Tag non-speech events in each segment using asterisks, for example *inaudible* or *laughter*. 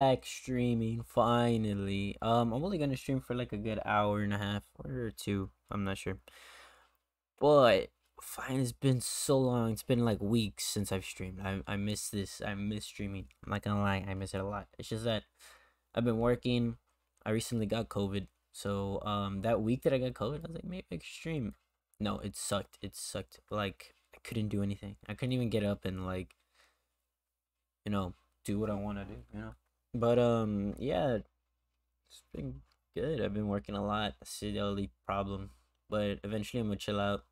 back streaming finally. Um, I'm only gonna stream for like a good hour and a half or two. I'm not sure, but fine. It's been so long. It's been like weeks since I've streamed. I I miss this. I miss streaming. I'm not gonna lie. I miss it a lot. It's just that I've been working. I recently got COVID, so um, that week that I got COVID, I was like, maybe stream. No, it sucked. It sucked. Like I couldn't do anything. I couldn't even get up and like, you know, do what I want to do. You know. But um, yeah, it's been good. I've been working a lot. That's the only problem. But eventually, I'm gonna chill out.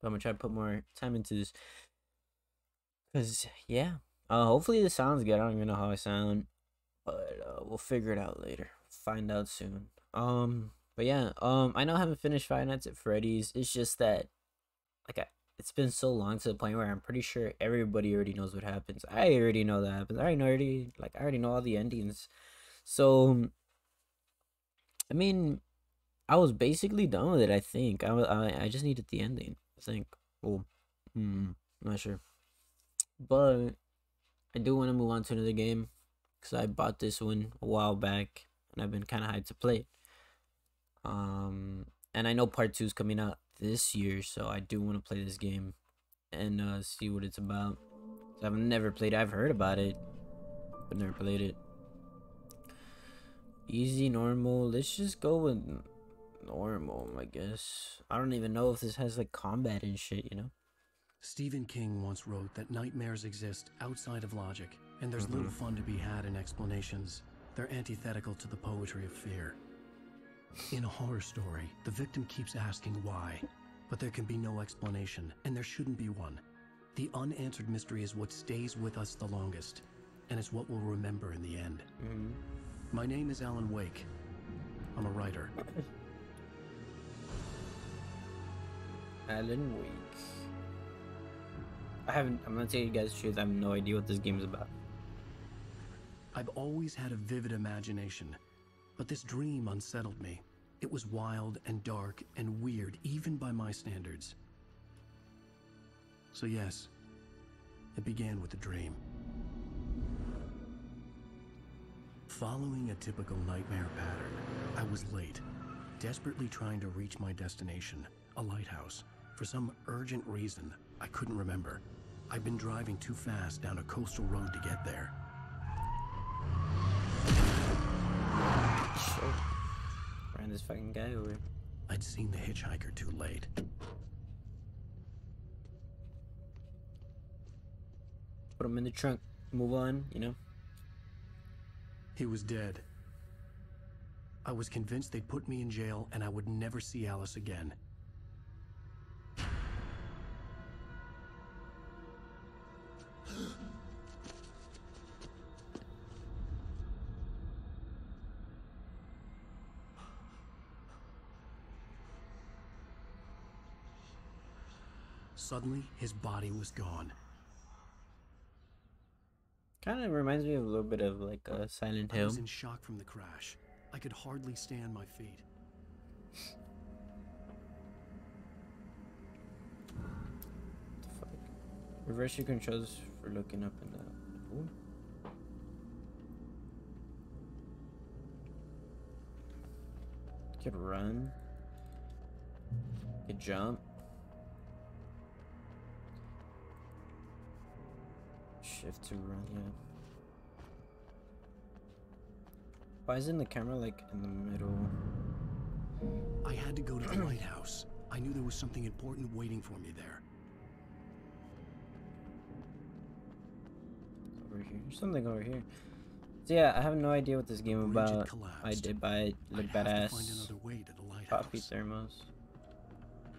But I'm gonna try to put more time into this. Cause yeah, uh, hopefully this sounds good. I don't even know how I sound, but uh, we'll figure it out later. Find out soon. Um, but yeah, um, I know I haven't finished Five Nights at Freddy's. It's just that, like, I, it's been so long to the point where I'm pretty sure everybody already knows what happens. I already know that happens. I already like I already know all the endings. So I mean, I was basically done with it. I think I I, I just needed the ending. I think. Well, hmm, not sure, but I do want to move on to another game because I bought this one a while back and I've been kind of hyped to play. Um, and I know part two is coming out this year, so I do want to play this game and uh, see what it's about. I've never played. It. I've heard about it, but never played it. Easy, normal. Let's just go with normal, I guess. I don't even know if this has like combat and shit, you know. Stephen King once wrote that nightmares exist outside of logic, and there's mm -hmm. little fun to be had in explanations. They're antithetical to the poetry of fear. In a horror story, the victim keeps asking why, but there can be no explanation, and there shouldn't be one. The unanswered mystery is what stays with us the longest, and it's what we'll remember in the end. Mm -hmm. My name is Alan Wake. I'm a writer. *coughs* Alan Wake. I haven't, I'm not telling you guys the truth, I have no idea what this game is about. I've always had a vivid imagination, but this dream unsettled me. It was wild and dark and weird, even by my standards. So yes, it began with a dream. Following a typical nightmare pattern, I was late, desperately trying to reach my destination, a lighthouse. For some urgent reason, I couldn't remember. I'd been driving too fast down a coastal road to get there. This fucking guy over. I'd seen the hitchhiker too late. Put him in the trunk. Move on, you know? He was dead. I was convinced they'd put me in jail and I would never see Alice again. Suddenly, his body was gone. Kind of reminds me of a little bit of like a Silent Hill. I was in shock from the crash. I could hardly stand my feet. Reverse your controls for looking up and down. Ooh. Could run. Could jump. Shift to run, yeah. Why isn't the camera like in the middle? I had to go to the *clears throat* lighthouse. I knew there was something important waiting for me there. Over here. There's something over here. So yeah, I have no idea what this game about. I did buy it. Look badass. Poppy thermos.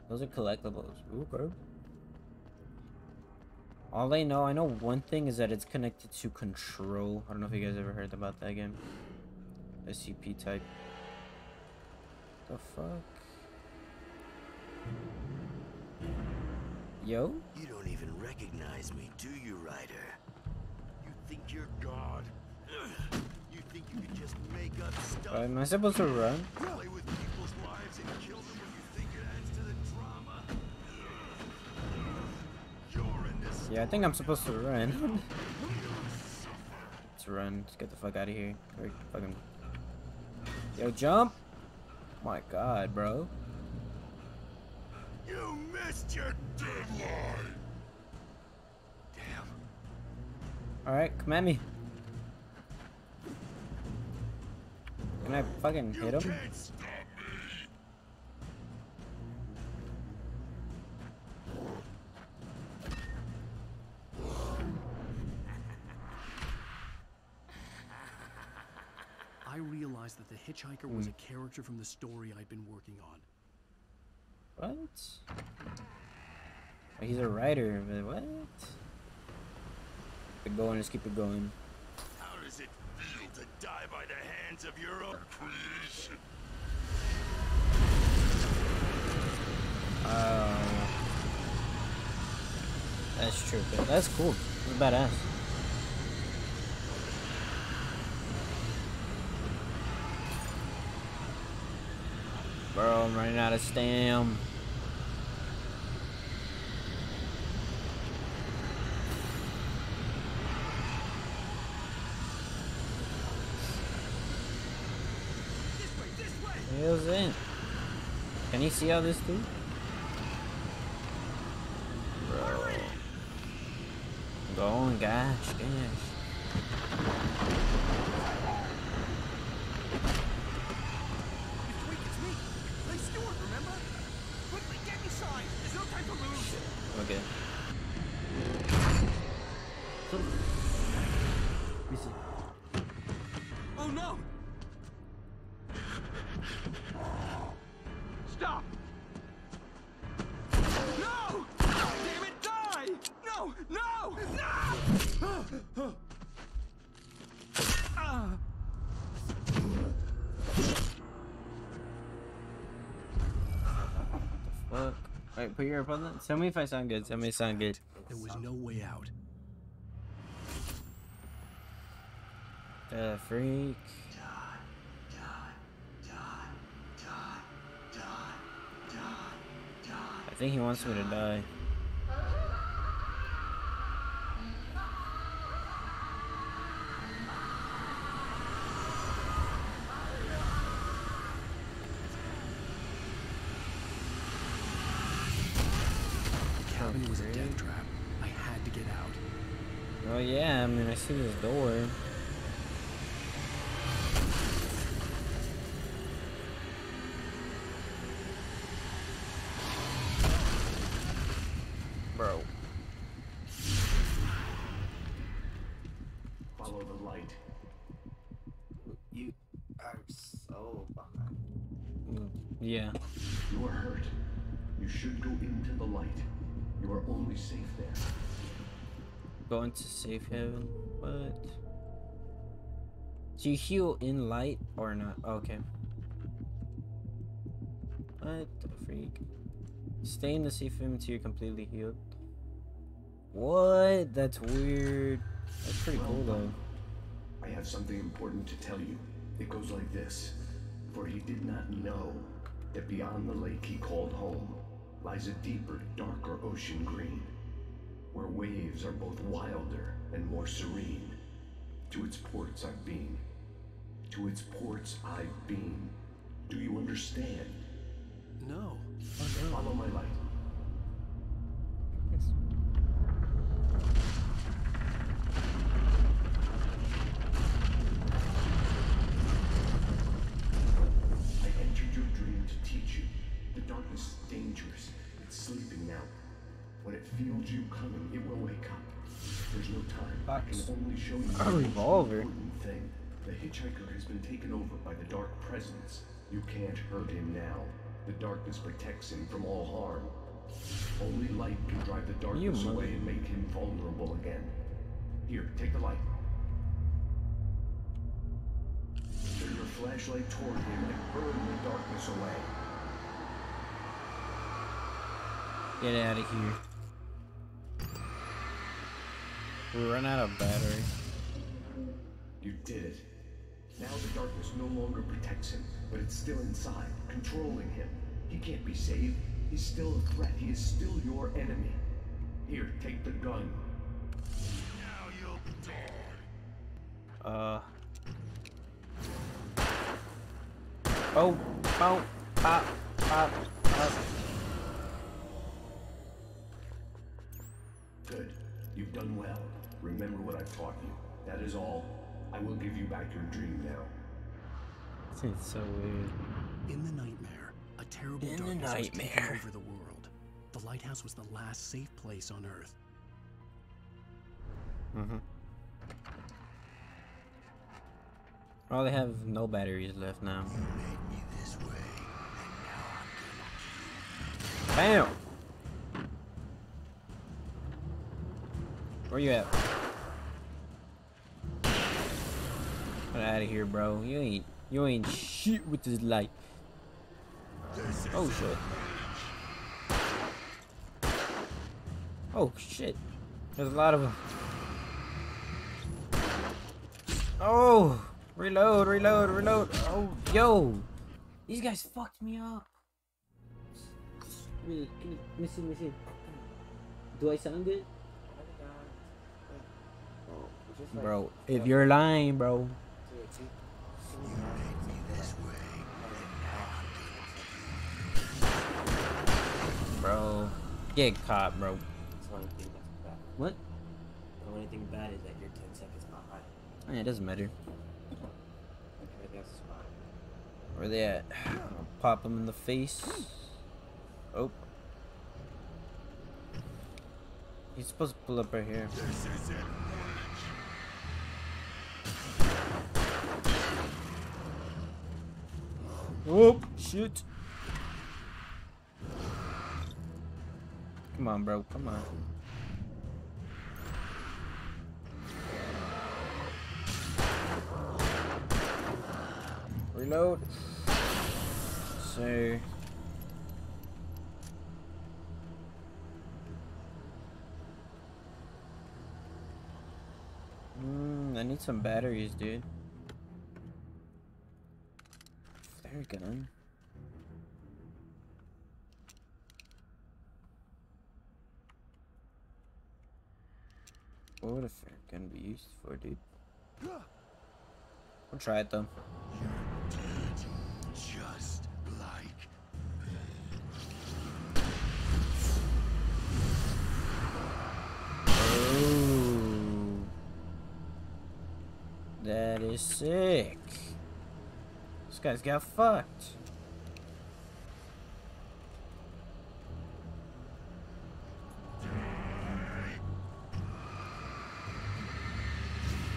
Those are collectibles. Ooh, bro. All I know, I know one thing is that it's connected to control. I don't know if you guys ever heard about that game. SCP type. The fuck? Yo? You don't even recognize me, do you, writer? You think you're God? You think you can just make up stuff? Am I supposed to run? Yeah, I think I'm supposed to run. Let's run. Let's get the fuck out of here. Or fucking. Yo, jump! My God, bro. You missed your deadline. Damn. All right, come at me. Can I fucking You hit him? Realized that the hitchhiker was hmm. a character from the story I'd been working on. What? Oh, he's a writer, but what? Keep it going, just keep it going. How does it feel to die by the hands of your own creation? Oh. That's true, but that's cool. That's badass. Bro, I'm running out of stam. Wheels in. Can you see all this dude? Bro. Go on, gosh, gosh. Alright, put your earphone on. Tell me if I sound good. Tell me if I sound good. There was no way out. The freak. I think he wants me to die. The cabin was a death trap. I had to get out. Oh yeah, I mean I see this door. Bro. Follow the light. You are so behind. Yeah. You are hurt. You should go into the light. Only safe there. Going to safe haven. What? Do you heal in light or not? Okay. What the freak? Stay in the safe haven until you're completely healed. What? That's weird. That's pretty cool though. I have something important to tell you. It goes like this. For he did not know that beyond the lake he called home lies a deeper, darker ocean green, where waves are both wilder and more serene. To its ports I've been. To its ports I've been. Do you understand? No. Follow my light. I A the most revolver. thing. The hitchhiker has been taken over by the dark presence. You can't hurt him now. The darkness protects him from all harm. Only light can drive the darkness away and make him vulnerable again. Here, take the light. Turn your flashlight toward him and burn the darkness away. Get out of here. We run out of battery. You did it. Now the darkness no longer protects him, but it's still inside, controlling him. He can't be saved. He's still a threat. He is still your enemy. Here, take the gun. Now you'll die. Uh. Oh, oh, pop, pop, pop. Good. You've done well. Remember what I've taught you. That is all. I will give you back your dream now. It's so weird. In the nightmare, a terrible In the darkness was taking over the world. The lighthouse was the last safe place on Earth. Mm-hmm. Oh, they have no batteries left now. Made me this way. Bam! Where you at? Get out of here, bro. You ain't you ain't shit with this light. Oh shit. Oh shit. There's a lot of them. Oh! Reload, reload, reload. Oh, yo! These guys fucked me up. Can you, let me see, let me see. Do I sound good? Bro, if you're lying, bro. Bro, get caught, bro. That's the only thing that's bad. What? The only thing bad is that you're 10 seconds behind. Eh, It doesn't matter. Everything else fine. Where they at? I'll pop them in the face. Oh. He's supposed to pull up right here. Oh, shit. Come on, bro. Come on. Reload. So. Mm, I need some batteries, dude. Flare gun. What would a flare gun be used for, dude? We'll try it though. Just like Ooh. That is sick. Guy's got fucked.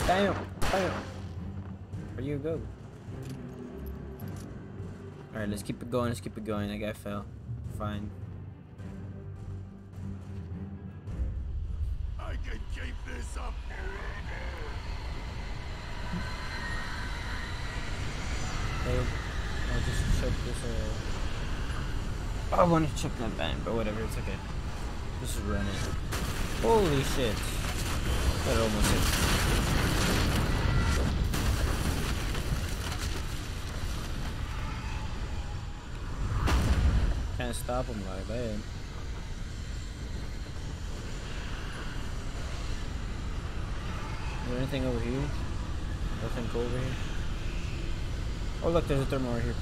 Bam! Bam! Where you go? Alright, let's keep it going, let's keep it going. That guy fell. Fine. I can keep this up. I'll just check this uh I want to check that bank, but whatever, it's okay. Just run it. Holy shit. That almost hit. Can't stop him like that. Is there anything over here? Nothing over here? Oh look, there's a thermal right here.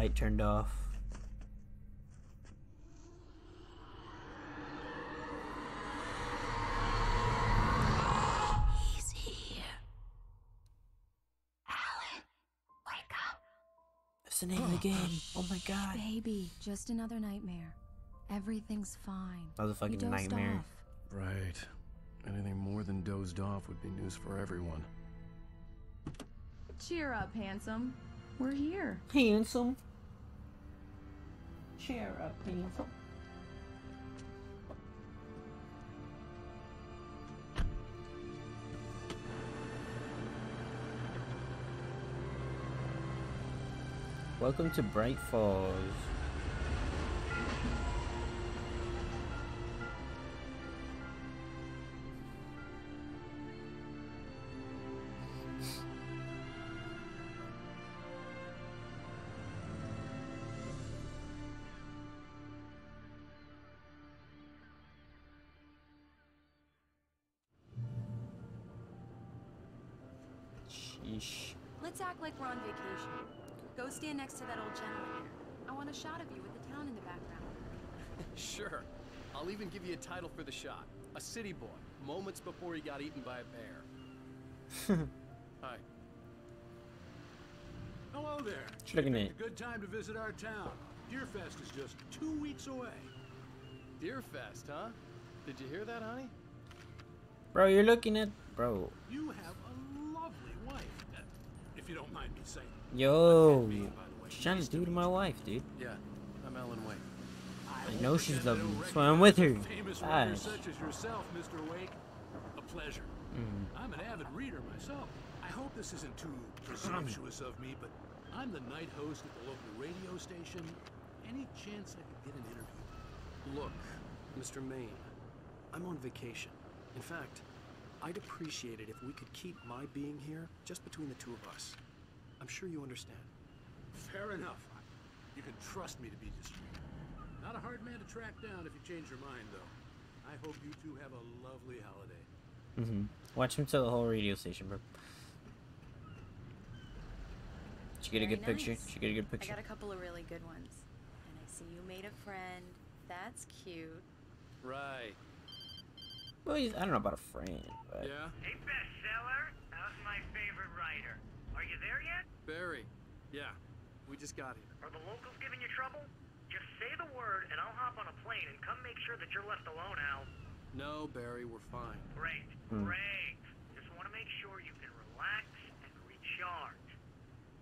Light turned off. He's here. Alan, wake up. That's the name of the game. Oh my god. Baby, just another nightmare. Everything's fine. That was a fucking nightmare. off. Right. Anything more than dozed off would be news for everyone. Cheer up, handsome. We're here. Handsome. Cheer up, handsome. Welcome to Bright Falls. We're on vacation. Go stand next to that old gentleman here. I want a shot of you with the town in the background. *laughs* Sure. I'll even give you a title for the shot. A city boy, moments before he got eaten by a bear. *laughs* Hi. Hello there. Just looking A good time to visit our town. Deerfest is just two weeks away. Deerfest, huh? Did you hear that, honey? Bro, you're looking at bro. You have a lovely wife, uh, if you don't mind me saying. Yo. Me, by the. What you trying to do to my wife, dude? Yeah, I'm Ellen Wake. I know she's lovely. That's why I'm with her. Famous writer Gosh. such as yourself, Mr. Wake. A pleasure. Mm. I'm an avid reader myself. I hope this isn't too presumptuous of me, but I'm the night host at the local radio station. Any chance I could get an interview? Look, Mr. Maine, I'm on vacation. In fact, I'd appreciate it if we could keep my being here just between the two of us. I'm sure you understand. Fair enough. You can trust me to be discreet. Not a hard man to track down if you change your mind, though. I hope you two have a lovely holiday. Mm-hmm. Watch him tell the whole radio station, bro. Did you get a Very good picture? nice. Did you get a good picture? I picture? got a couple of really good ones. And I see you made a friend. That's cute. Right. Well, he's, I don't know about a friend, but Yeah? Hey, bestseller, how's my favorite writer? Are you there yet? Barry. Yeah. We just got here. Are the locals giving you trouble? Just say the word, and I'll hop on a plane and come make sure that you're left alone, Al. No, Barry, we're fine. Great, Hmm. great. Just want to make sure you can relax and recharge.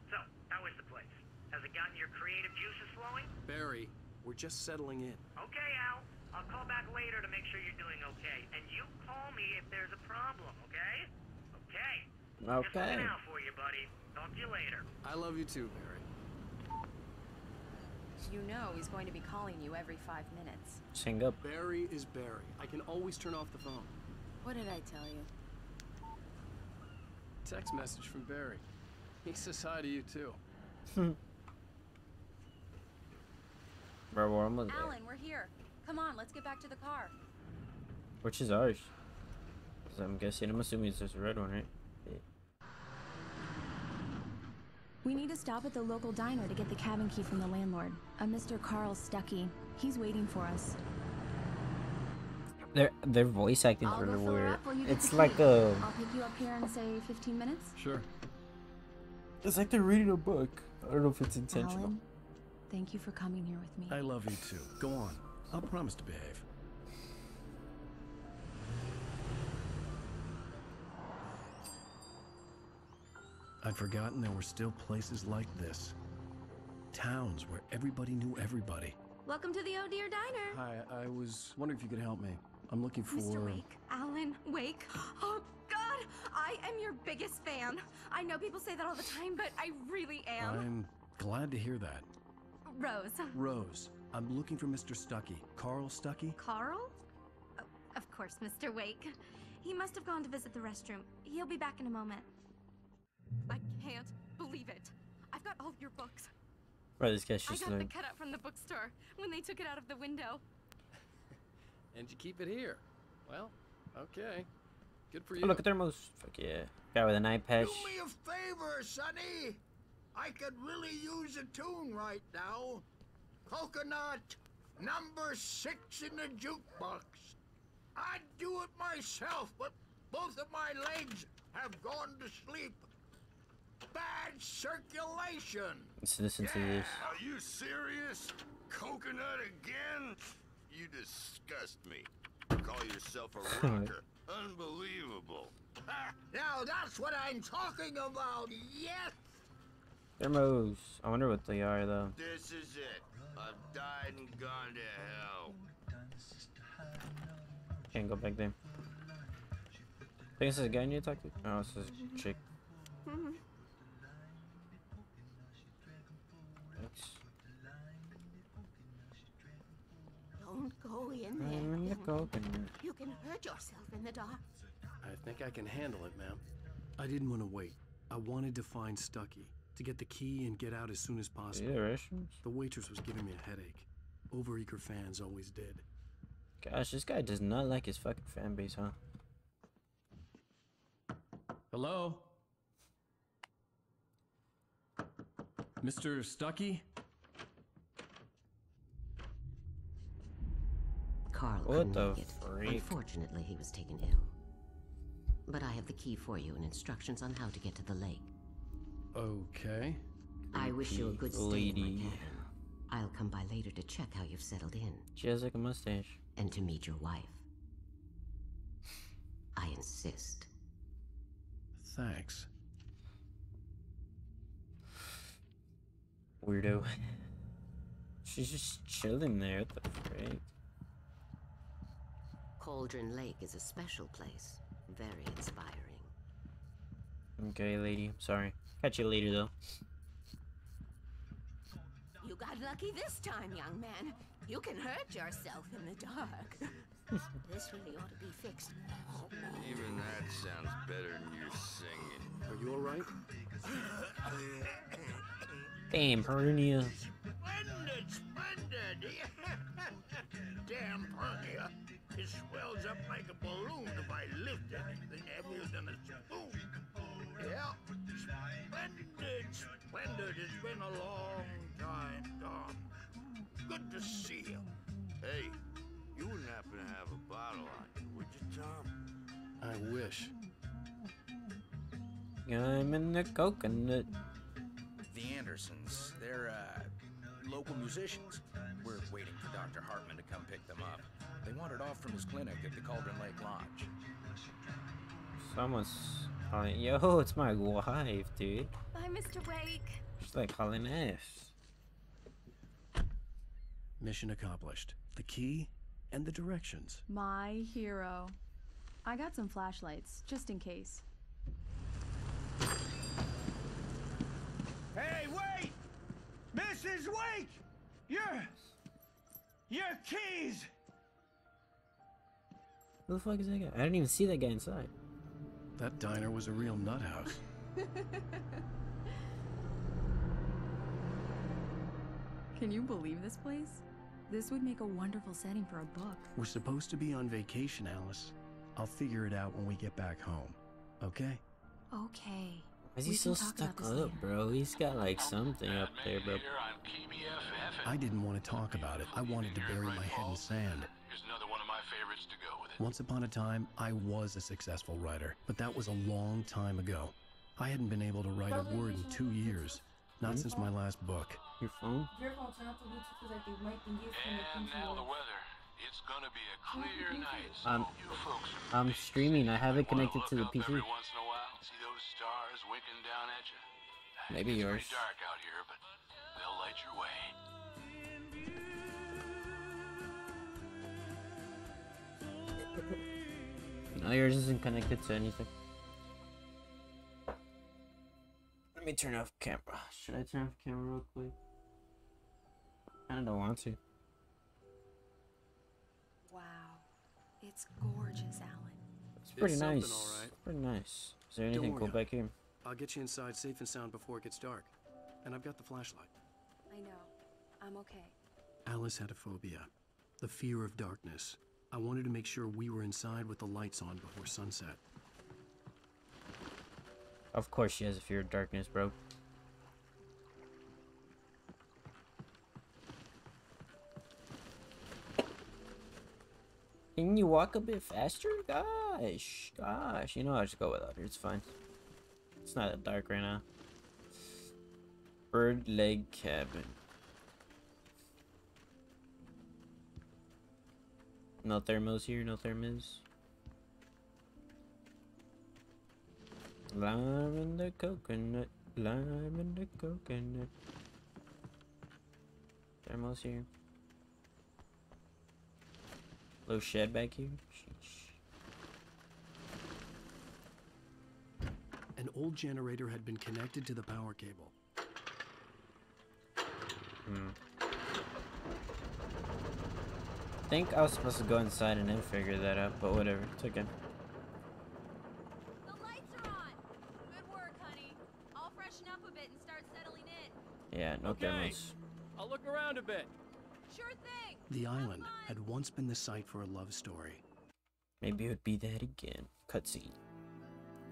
So, how is the place? Has it gotten your creative juices flowing? Barry, we're just settling in. Okay, Al. I'll call back later to make sure you're doing okay. And you call me if there's a problem, okay? Okay. Just okay. out for you, buddy. Talk to you later. I love you too, Barry. You know he's going to be calling you every five minutes. Just hang up. Barry is Barry. I can always turn off the phone. What did I tell you? Text message from Barry. He says hi to you too. Bro, we're almost there. Alan, we're here. Come on, let's get back to the car. Which is ours? I'm guessing, I'm assuming it's just a red one, right? Yeah. We need to stop at the local diner to get the cabin key from the landlord, a Mr. Carl Stucky. He's waiting for us. Their their voice acting I'll really go fill her weird. up while you get It's like key. a I'll pick you up here in say 15 minutes. Sure. it's like they're reading a book. I don't know if it's intentional. Alan, thank you for coming here with me. I love you too. Go on. I'll promise to behave. I'd forgotten there were still places like this. Towns where everybody knew everybody. Welcome to the Oh Deer Diner. Hi, I was wondering if you could help me. I'm looking for. Mr. Wake, Alan Wake. Oh, God, I am your biggest fan. I know people say that all the time, but I really am. I'm glad to hear that. Rose. Rose, I'm looking for Mr. Stucky. Carl Stucky? Carl? Oh, of course, Mr. Wake. He must have gone to visit the restroom. He'll be back in a moment. I can't believe it. I've got all your books. Bro, this guy's just I just got the cutout from the bookstore when they took it out of the window. *laughs* And you keep it here. Well, okay. Good for you. Oh, look at thermos. Fuck yeah. Guy with an eye patch. Do me a favor, Sonny. I could really use a tune right now. Coconut, number six in the jukebox. I'd do it myself, but both of my legs have gone to sleep. Bad circulation. Let's listen to this. Are you serious? Coconut again? You disgust me. Call yourself a *laughs* rocker. Unbelievable. *laughs* now that's what I'm talking about, yes! Thermos. I wonder what they are though. This is it. I've died and gone to hell. Can't go back there. I Think this is a guy you need to talk to? Oh, this is a chick. Mm-hmm. Don't go in I'm there. in the young You can hurt yourself in the dark. I think I can handle it, ma'am. I didn't want to wait. I wanted to find Stucky, to get the key and get out as soon as possible. Yeah, restrooms? The waitress was giving me a headache. Overeager fans always did. Gosh, this guy does not like his fucking fan base, huh? Hello? Mr. Stucky? Carl What couldn't the make it. freak? Unfortunately, he was taken ill. But I have the key for you and instructions on how to get to the lake. Okay. I wish you a good stay in my cabin. I'll come by later to check how you've settled in She has like a mustache. and to meet your wife. I insist. Thanks. Weirdo. *laughs* She's just chilling there. What the frick? Cauldron Lake is a special place. Very inspiring. Okay, lady. I'm sorry. Catch you later, though. You got lucky this time, young man. You can hurt yourself in the dark. *laughs* this really ought to be fixed. Even that sounds better than your singing. Are you alright? Damn, hernia. Splendid, splendid! *laughs* Damn hernia. It swells up like a balloon if I lift anything heavier than a spoon. Yeah, splendid, splendid. It's been a long time gone. Good to see you. Hey, you wouldn't happen to have a bottle on you, would you, Tom? I wish. I'm in the coconut. The Andersons, they're uh, local musicians. We're waiting for Dr. Hartman to come pick them up. They wandered off from his clinic at the Cauldron Lake Lodge. Someone's calling. Yo, *laughs* it's my wife, dude. Bye, Mr. Wake. She's like calling F. Mission accomplished. The key and the directions. My hero. I got some flashlights, just in case. Hey, wait! Mrs. Wake! Your... Your keys! Who the fuck is that guy? I didn't even see that guy inside. That diner was a real nut house. *laughs* Can you believe this place? This would make a wonderful setting for a book. We're supposed to be on vacation, Alice. I'll figure it out when we get back home. Okay? Okay. Why is he We so stuck up, later. bro? He's got like something up there, bro. I didn't want to talk about it. I wanted to bury my head in sand. Once upon a time, I was a successful writer, but that was a long time ago. I hadn't been able to write a word in two years. Not since my last book. Your phone? And now the weather. It's gonna be a clear night, so Um, you folks I'm streaming. I have it connected to the PC. every once in a while. See those stars winking down at you? Maybe it's yours. pretty dark out here, but they'll light your way. *laughs* No, yours isn't connected to anything. Let me turn off camera. Should I turn off camera real quick? I don't want to. Wow. It's gorgeous, Alan. It's pretty It's nice. all right. Pretty nice. Is there anything worry cool about back here? I'll get you inside safe and sound before it gets dark. And I've got the flashlight. I know. I'm okay. Alice had a phobia. The fear of darkness. I wanted to make sure we were inside with the lights on before sunset. Of course she has a fear of darkness, bro. Can you walk a bit faster? Gosh, gosh. You know, I'll just go without her. It's fine. It's not that dark right now. Bird leg cabin. No thermos here, no thermos. Lime in the coconut. Lime in the coconut. Thermos here. Little shed back here. Sheesh. An old generator had been connected to the power cable. Hmm. Think I was supposed to go inside and then figure that out, but whatever. It's okay. The lights are on. Good work, honey. I'll freshen up a bit and start settling in. Yeah, no Okay. thermos. I'll look around a bit. Sure thing. The island had once been the site for a love story. Maybe it would be that again. Cutscene.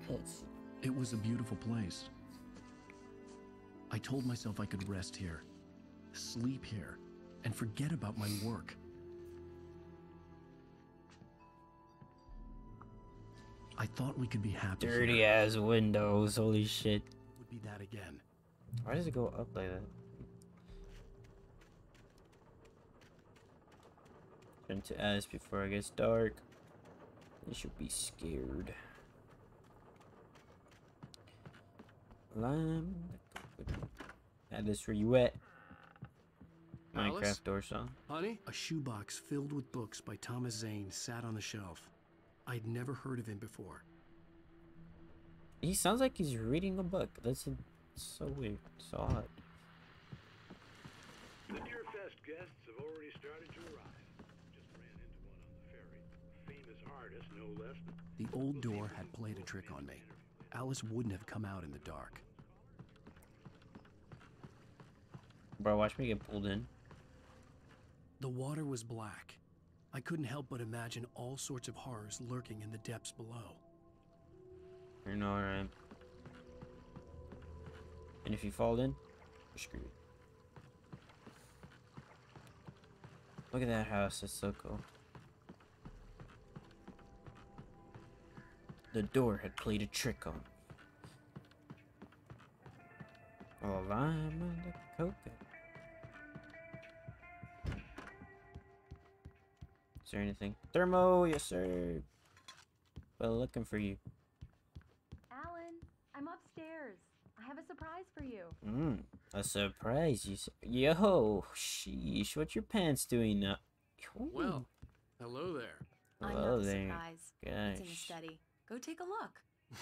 Cutscene. It was a beautiful place. I told myself I could rest here, sleep here, and forget about my work. I thought we could be happy. here. Dirty ass windows. Holy shit. Would be that again. Why does it go up like that? Turn to ask before it gets dark. You should be scared. Lime. Alice, where you at? Alice? Minecraft door song. Honey? A shoebox filled with books by Thomas Zane sat on the shelf. I'd never heard of him before. He sounds like he's reading a book. That's so weird. So odd. The Deerfest guests have already started to arrive. Just ran into one on the ferry. Famous artist, no less. The old door had played a trick on me. Alice wouldn't have come out in the dark. Bro, watch me get pulled in. The water was black. I couldn't help but imagine all sorts of horrors lurking in the depths below. You know, alright. And if you fall in, you're screwed. Look at that house, it's so cool. The door had played a trick on. Oh, lime and the coca. Is there anything? Thermo, yes sir. Well, looking for you. Alan, I'm upstairs. I have a surprise for you. Mmm, a surprise, you s- Yo, sheesh, what your pants doing now? Ooh. Well, hello there. I'm Hello not the there. surprise. It's in the study. Go take a look. *laughs*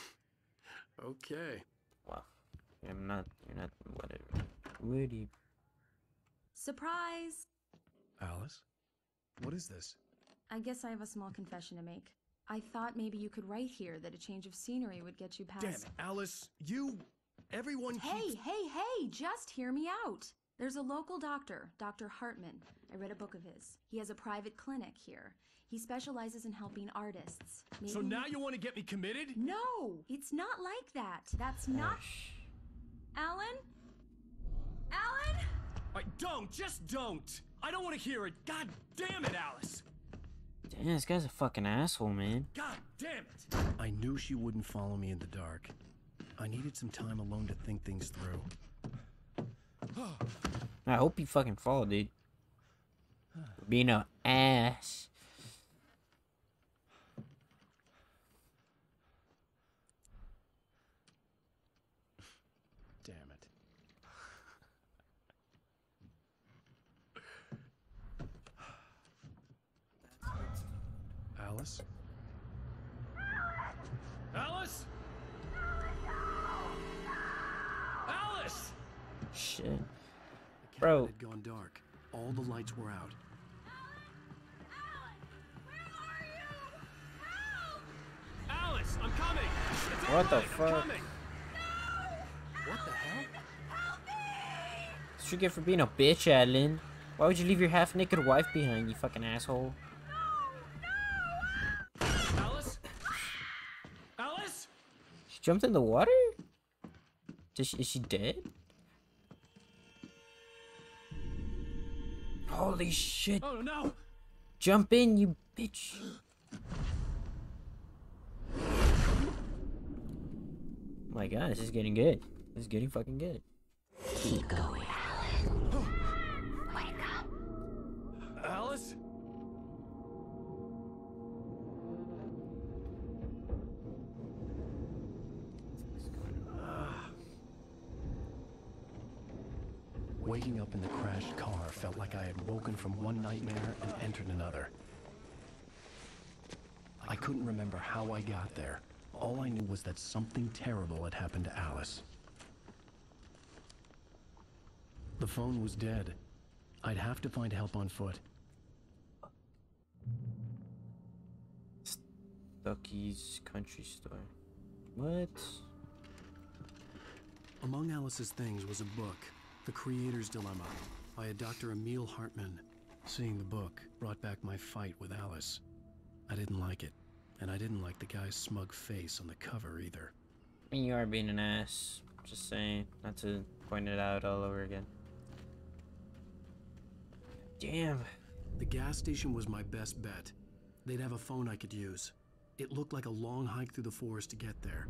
Okay. Wow. I'm not, you're not, whatever. Woody. Surprise! Alice? What is this? I guess I have a small confession to make. I thought maybe you could write here that a change of scenery would get you past. Damn it, Alice! You. Everyone Hey, hey, hey! Just hear me out. There's a local doctor, Dr. Hartman. I read a book of his. He has a private clinic here. He specializes in helping artists. So now you want to get me committed? No, it's not like that. That's not. Alan? Alan? I don't. Just don't. I don't want to hear it. God damn it, Alice. Damn, this guy's a fucking asshole, man. God damn it. I knew she wouldn't follow me in the dark. I needed some time alone to think things through. *sighs* I hope you fucking fall, dude. Being a ass. Damn it. Alice? Alice? Alice! Shit. The Bro. cabin had gone dark. All the lights were out. Alice, I'm coming. It's What the alright, I'm fuck? coming. What the hell? What you get for being a bitch, Adeline? Why would you leave your half-naked wife behind, you fucking asshole? Alice? Alice? She jumped in the water? Does she, is she dead? Holy shit. Oh no! Jump in, you bitch. My god, this is getting good. This is getting fucking good. Keep going. Crashed car felt like I had woken from one nightmare and entered another. I couldn't remember how I got there. All I knew was that something terrible had happened to Alice. The phone was dead. I'd have to find help on foot. Ducky's country store. What? Among Alice's things was a book, The Creator's Dilemma, by a Dr. Emil Hartman. Seeing the book brought back my fight with Alice. I didn't like it, and I didn't like the guy's smug face on the cover either. I mean, you are being an ass. Just saying, not to point it out all over again. Damn. The gas station was my best bet. They'd have a phone I could use. It looked like a long hike through the forest to get there.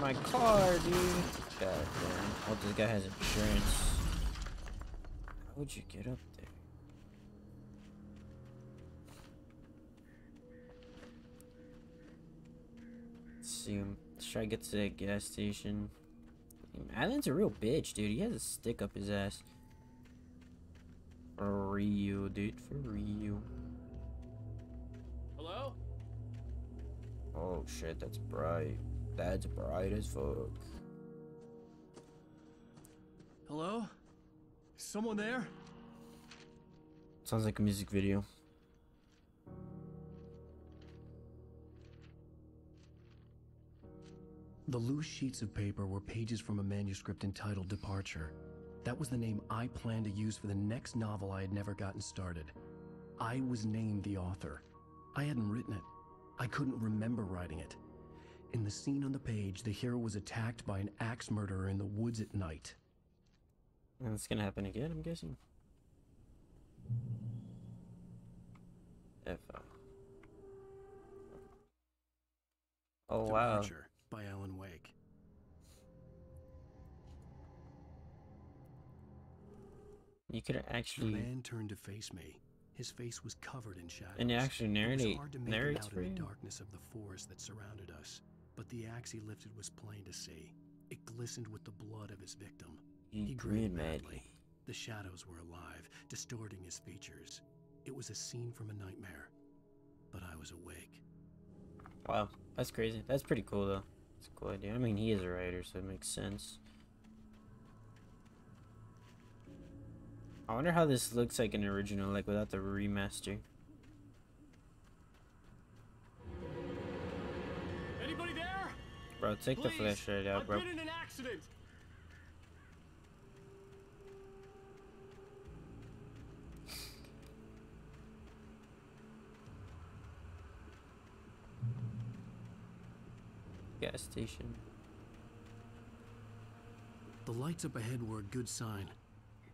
My car, dude. God damn. Oh, this guy has insurance. How would you get up there? Let's see. Um, let's try to get to that gas station. Alan's a real bitch, dude. He has a stick up his ass. For real, dude. For real. Hello? Oh shit, that's bright. That's bright as fuck. Hello? Is Someone there? Sounds like a music video. The loose sheets of paper were pages from a manuscript entitled Departure. That was the name I planned to use for the next novel I had never gotten started. I was named the author. I hadn't written it. I couldn't remember writing it. In the scene on the page, the hero was attacked by an axe murderer in the woods at night. And it's gonna happen again, I'm guessing. Uh, Oh wow. Departure by Alan Wake. You could actually. The man turned to face me. His face was covered in shadows. And it actually It narrate- was hard to make narrates out in the darkness of the forest that surrounded us. But the axe he lifted was plain to see. It glistened with the blood of his victim. He grinned grinned madly. The shadows were alive, distorting his features. It was a scene from a nightmare. But I was awake. Wow, that's crazy. That's pretty cool though. It's a cool idea. I mean, he is a writer, so it makes sense. I wonder how this looks like an original, like without the remaster. Bro, take the Please, flashlight out, I've bro. been in an accident. Gas station. The lights up ahead were a good sign.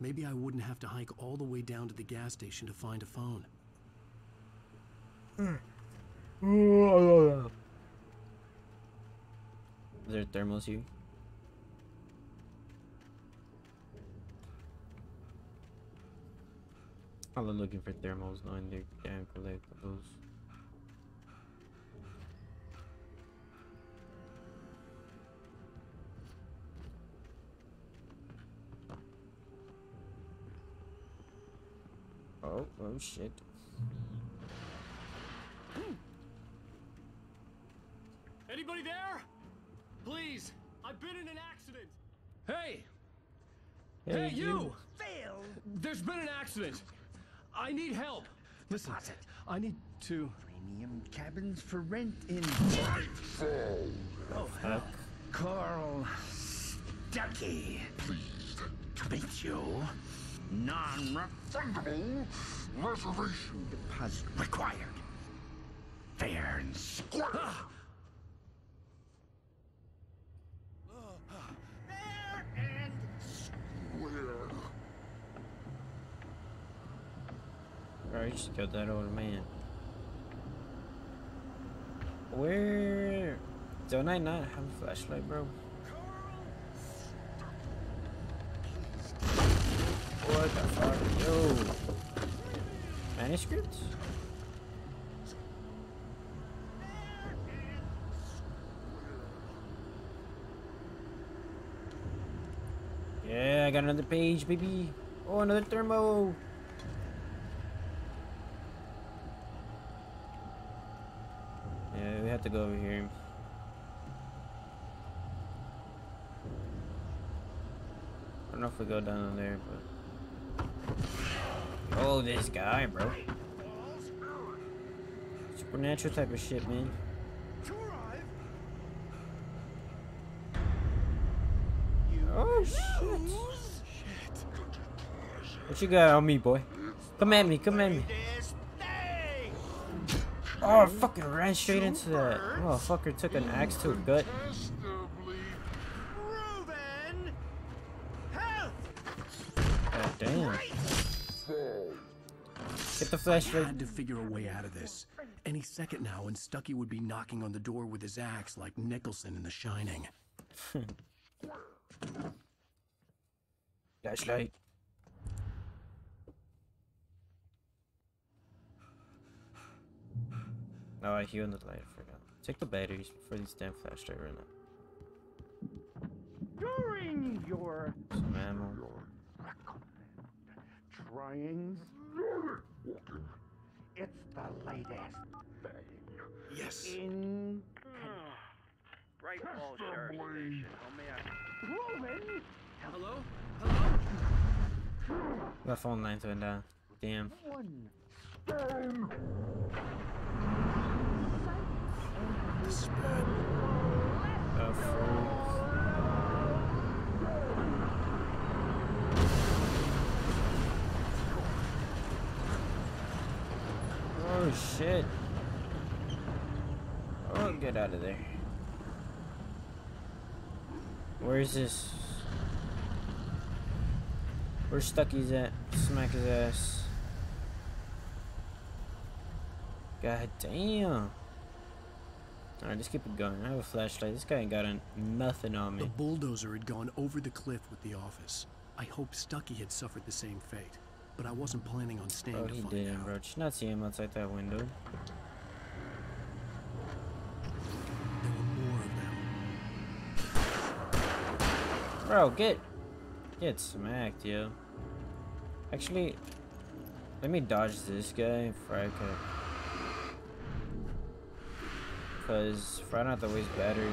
Maybe I wouldn't have to hike all the way down to the gas station to find a phone. *laughs* There thermals here? I'm looking for thermals, knowing they're damn collectibles. Oh, oh shit. Anybody there? Please, I've been in an accident. Hey! Hey, Hey, you. you! Phil! There's been an accident. I need help. Listen, I need to. Premium cabins for rent in Oh, fuck. Carl Stucky. Pleased to meet you. Non-refundable reservation deposit required. Fair and square. Ah. Christ, killed that old man. Where? Don't I not have a flashlight, bro? What the fuck? Yo! Manuscripts? Yeah, I got another page, baby. Oh, another thermo. To go over here. I don't know if we go down there, but... Oh, this guy, bro. Supernatural type of shit, man. Oh, shit. What you got on me, boy? Come at me, come at me. Oh, I fucking ran straight into that. Oh, fucker took an axe to a gut. God damn. Get the I flashlight. had to figure a way out of this. Any second now, and Stucky would be knocking on the door with his axe like Nicholson in The Shining. *laughs* Flashlight. No, I heal in the light. I forgot. Take the batteries before these damn flashlight run out. During your Some ammo. trying, it's the latest thing. Yes. In Right ball, Sheriff Station. Oh, man. Roman, Hello? Hello? My phone lines went down. Damn. one stand. Oh, freak. Oh shit. Oh, get out of there. Where is this? Where's Stucky's at? Smack his ass. God damn. Alright, let's keep it going. I have a flashlight. This guy ain't got nothing on me. The bulldozer had gone over the cliff with the office. I hoped Stucky had suffered the same fate, but I wasn't planning on staying Bro, to he find didn't, out. bro. Did not see him outside that window? There were more of them. Bro, get get smacked, yo. Actually, let me dodge this guy before I could. Cause if I don't have to waste batteries.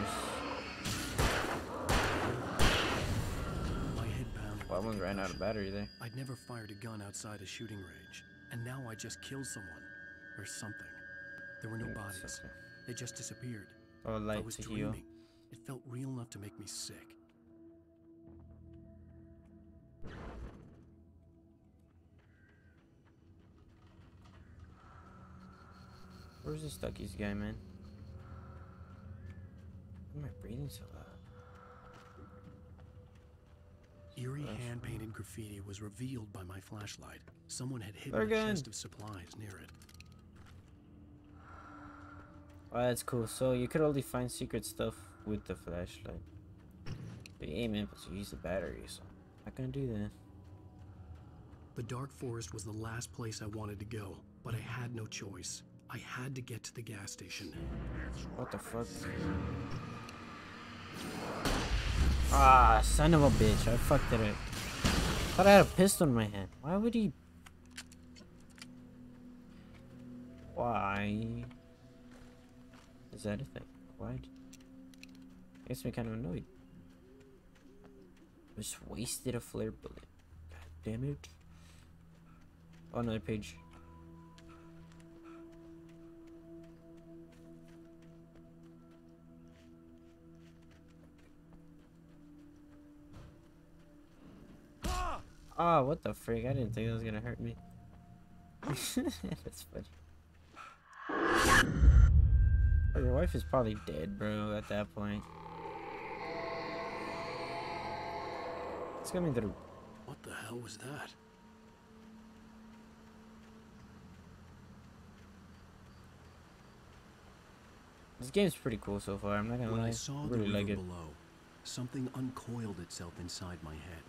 My head pounded. Well, almost ran out of battery there. I'd never fired a gun outside a shooting range, and now I just killed someone or something. There were no Yeah, bodies. something. They just disappeared. Oh, I was to heal. dreaming. It felt real enough to make me sick. Where's the Stuckies guy, man? Why am I breathing so loud? Eerie hand painted graffiti was revealed by my flashlight. Someone had hidden They're a chest of supplies near it. Oh, that's cool. So you could only find secret stuff with the flashlight. But you ain't able to use the battery, so I can't do that. The dark forest was the last place I wanted to go, but I had no choice. I had to get to the gas station. What the fuck? Ah, son of a bitch. I fucked it up. Thought I had a pistol in my hand. Why would he... Why? Is that a thing? Why? Makes me kind of annoyed. Just wasted a flare bullet. God damn it. Oh, another page. Oh, what the freak? I didn't think that was gonna hurt me. *laughs* That's funny. Oh, your wife is probably dead, bro, at that point. It's coming through. What the hell was that? This game's pretty cool so far, I'm not gonna When lie. I saw the really river like it. below, something uncoiled itself inside my head.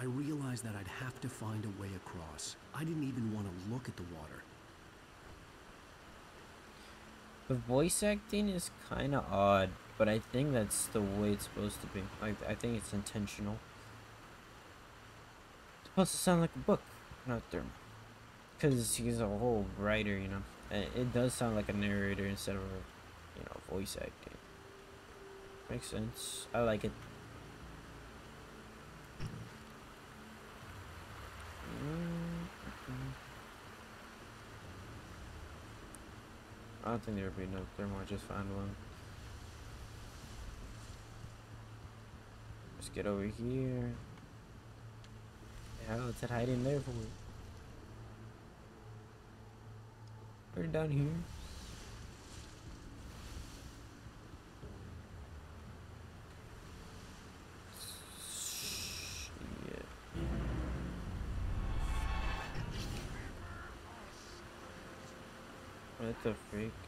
I realized that I'd have to find a way across. I didn't even want to look at the water. The voice acting is kind of odd, but I think that's the way it's supposed to be. Like, I think it's intentional. supposed to sound like a book, not thermal. Because he's a whole writer, you know. And it does sound like a narrator instead of a, you know, voice acting. Makes sense. I like it. I don't think there would be no thermal, just find one. Let's get over here. Hell, it's hiding there for? We're down here. What the freak?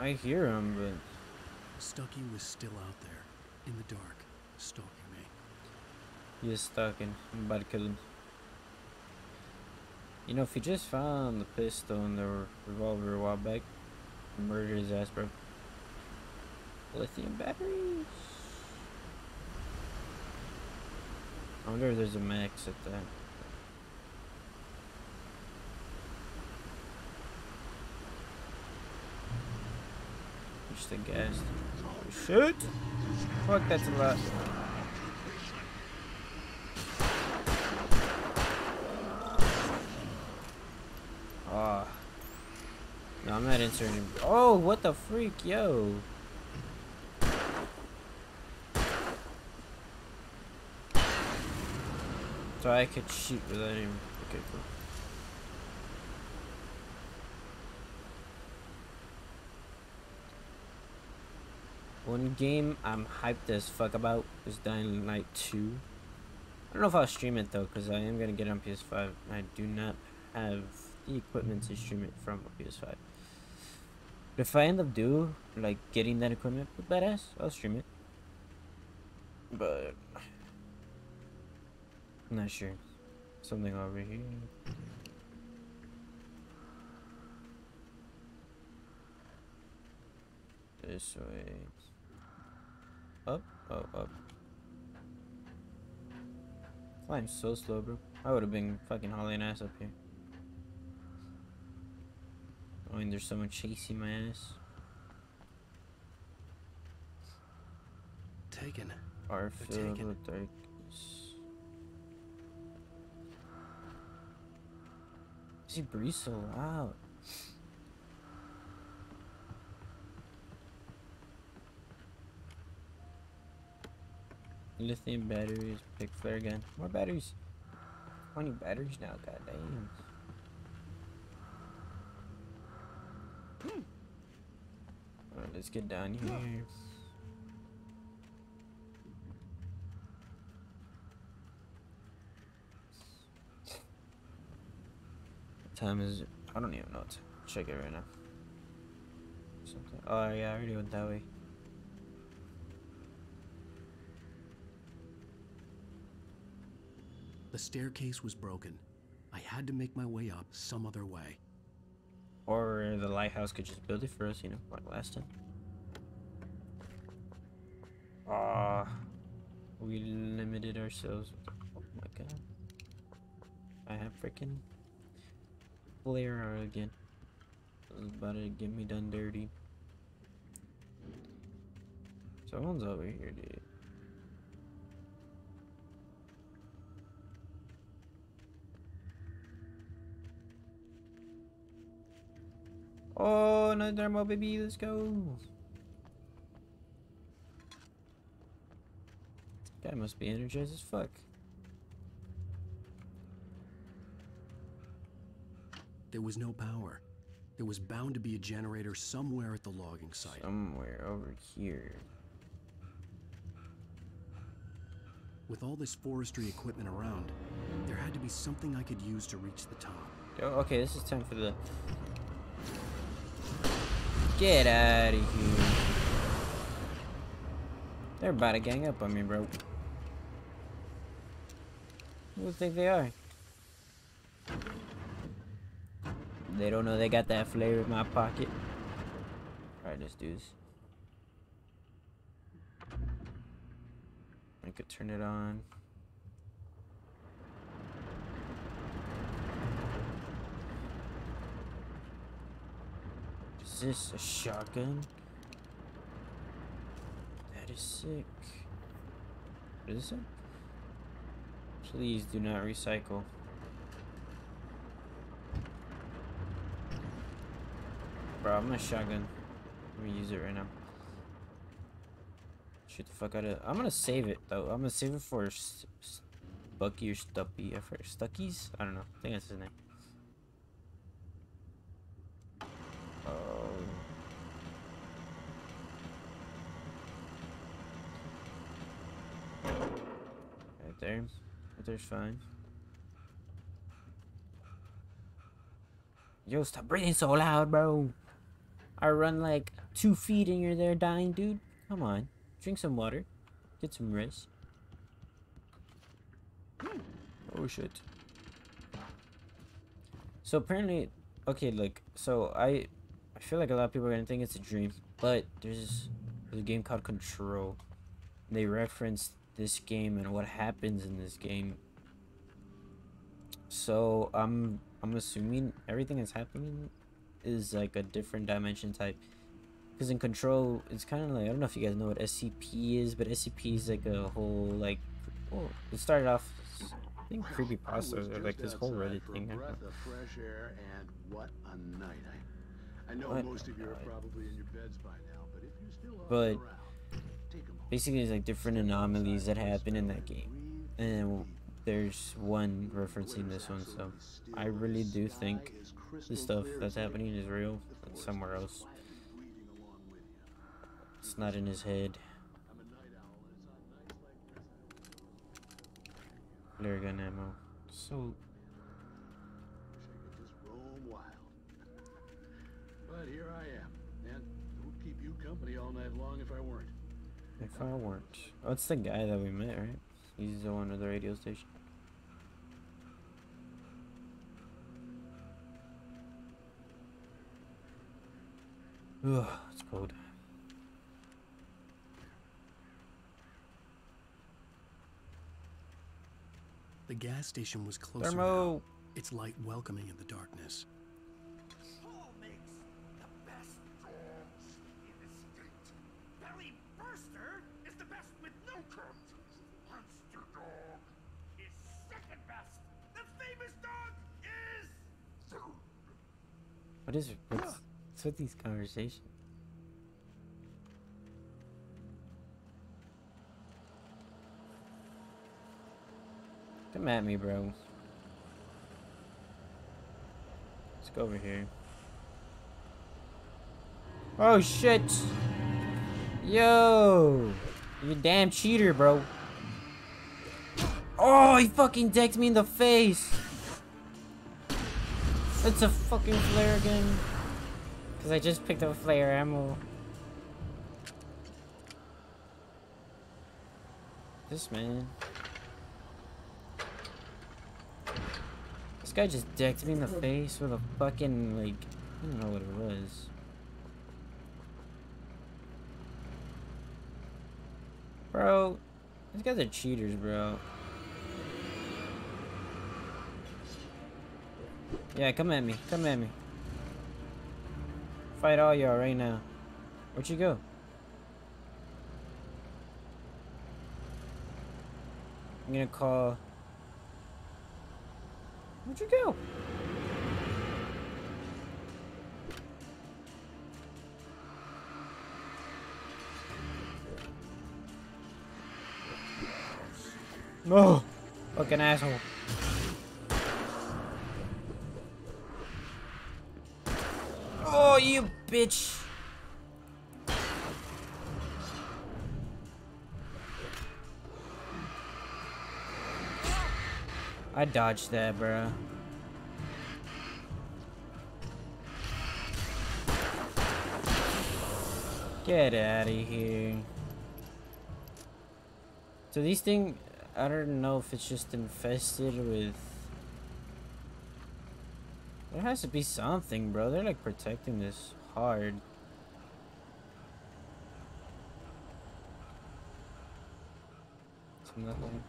I hear him, but Stucky was still out there, in the dark, stalking me. he's stalking. I'm about to kill him. You know, if he just found the pistol and the revolver a while back, murder his ass, bro. Lithium batteries. I wonder if there's a max at that. Just a gas. Oh, shit! Fuck, that's a lot. Ah. No, I'm not inserting. Oh, what the freak, yo! So I could shoot without him. Okay, cool. One game I'm hyped as fuck about is Dying Light 2. I don't know if I'll stream it though, because I am going to get on PS5. I do not have the equipment to stream it from a PS5. But if I end up do like getting that equipment, badass, I'll stream it. But I'm not sure. Something over here. This way. Up, oh, up. Climb so slow, bro. I would have been fucking hauling ass up here. I mean, there's someone chasing my ass. Taken. Are filled taken. with darkness. Does he breathe so loud? Lithium batteries, pick flare gun. More batteries. 20 batteries now, goddamn. Hmm. Alright, let's get down here. Time is? I don't even know. What to check it right now. Something. Oh yeah, I already went that way. The staircase was broken. I had to make my way up some other way. Or the lighthouse could just build it for us, you know, like last time. Ah, we limited ourselves. Oh my god. I have freaking flare again. This is about to get me done dirty. Someone's over here, dude. Oh, no thermal baby, let's go. Guy must be energized as fuck. There was no power. There was bound to be a generator somewhere at the logging site. Somewhere over here. With all this forestry equipment around, there had to be something I could use to reach the top. Oh, okay, this is time for the. Get out of here. They're about to gang up on me, bro. Who think they are? They don't know they got that flavor in my pocket. Alright, let's do this. I could turn it on. Is this a shotgun? That is sick. What is it? Please do not recycle. Bro, I'm a shotgun. Let me use it right now. Shoot the fuck out of it. I'm gonna save it though. I'm gonna save it for Bucky or Stuppy. Uh, I forget. Stuckies? I don't know. I think that's his name. There. Right there's fine. Yo, stop breathing so loud, bro. I run like two feet and you're there dying, dude. Come on. Drink some water. Get some rest. Oh shit. So apparently, okay, look. So I, I feel like a lot of people are gonna think it's a dream, but there's, there's a game called Control. They reference this game and what happens in this game. So I'm I'm assuming everything that's happening is like a different dimension type. Because in Control, it's kind of like I don't know if you guys know what SCP is, but SCP is like a whole like. Oh, it started off. I think creepy pasta or like this whole Reddit thing. a I don't breath of fresh air, and what a night! I, I know most of you are probably in your beds by now, but if you still are But around, take a moment. Basically, it's like different anomalies that happen in that game, and there's one referencing this one. So I really do think the stuff that's happening is real. It's somewhere else. It's not in his head. Flare gun ammo. So just roam wild. But here I am, and it would keep you company all night long if I weren't. If I weren't, oh, it's the guy that we met, right? He's the one with the radio station. Ugh, it's cold. The gas station was closer Thermo. now, its light welcoming in the darkness. What is what's, what's with these conversations? Come at me, bro. Let's go over here. Oh shit! Yo! You damn cheater, bro. Oh, he fucking decked me in the face! It's a fucking flare gun. Cause I just picked up a flare ammo. This man. This guy just decked me in the face with a fucking like I don't know what it was. Bro, these guys are cheaters, bro. Yeah, come at me. Come at me. Fight all y'all right now. Where'd you go? I'm gonna call. Where'd you go? No! Fucking asshole. Oh, you bitch! I dodged that, bruh. Get out of here. So these things, I don't know if it's just infested with... There has to be something, bro. They're like protecting this hard. Nothing.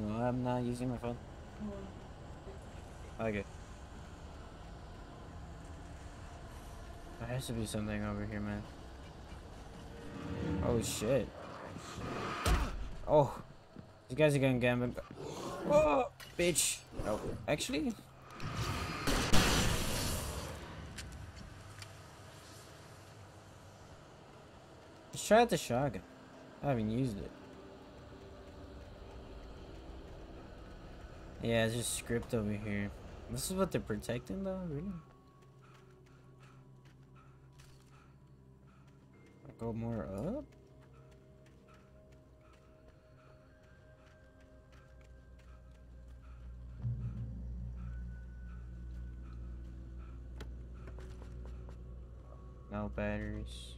No, I'm not using my phone. Okay. There has to be something over here, man. Oh shit. Oh. You guys are gonna get me. Oh, bitch. Oh, actually. Let's try out the shotgun. I haven't used it. Yeah, it's just script over here. This is what they're protecting though, really? Go more up? No batteries.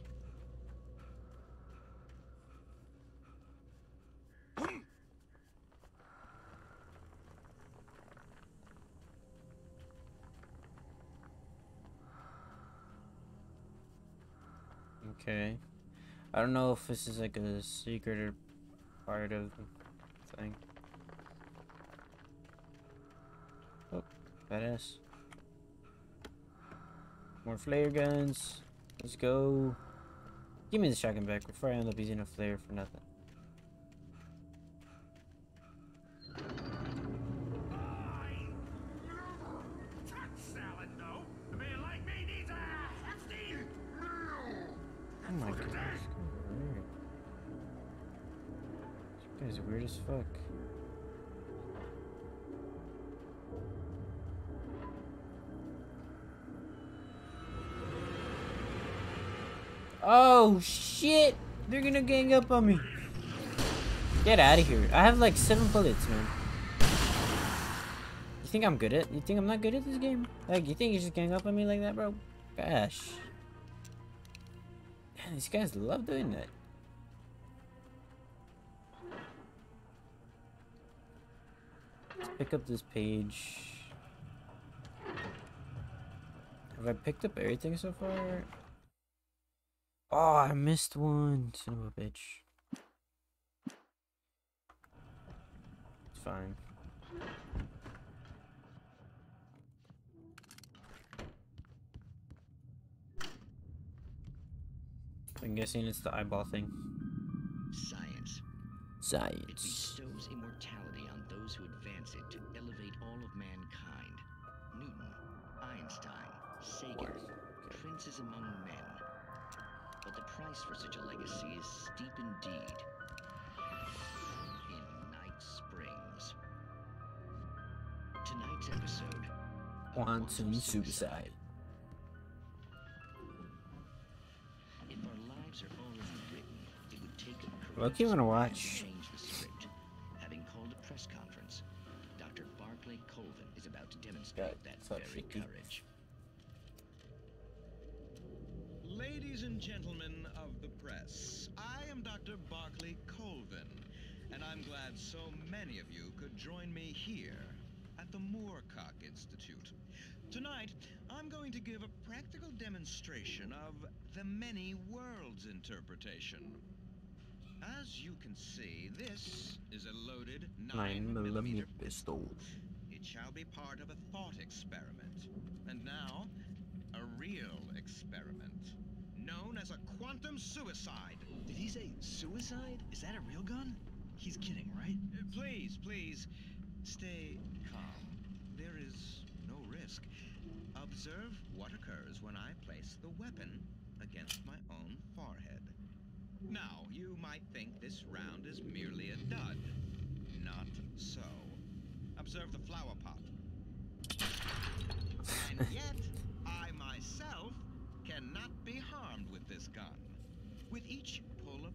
Okay. I don't know if this is like a secret or part of the thing. Oh, badass. More flare guns. Let's go. Give me the shotgun back before I end up using a flare for nothing. Oh my god. This guy's weird as fuck. They're gonna gang up on me. Get out of here. I have like seven bullets, man. You think I'm good at? You think I'm not good at this game? Like, you think you just gang up on me like that, bro? Gosh. Man, these guys love doing that. Let's pick up this page. Have I picked up everything so far? Oh, I missed one. Son of a bitch. It's fine. I'm guessing it's the eyeball thing. Science. It Science. bestows immortality on those who advance it to elevate all of mankind. Newton, Einstein, Sagan, princes among men. Price for such a legacy is steep indeed. In Night Springs. Tonight's episode Quantum suicide. If our lives are already written, it would take a Loki wanna watch. change the script. Having called a press conference, Dr. Barclay Colvin is about to demonstrate that very courage. Many of you could join me here at the Moorcock Institute. Tonight, I'm going to give a practical demonstration of the many worlds interpretation. As you can see, this is a loaded 9 millimeter pistol. it shall be part of a thought experiment. And now, a real experiment. Known as a quantum suicide. Did he say suicide? Is that a real gun? He's kidding, right? Uh, please, please, stay calm. There is no risk. Observe what occurs when I place the weapon against my own forehead. Now, you might think this round is merely a dud. Not so. Observe the flower pot. And *laughs* yet, I myself cannot be harmed with this gun. With each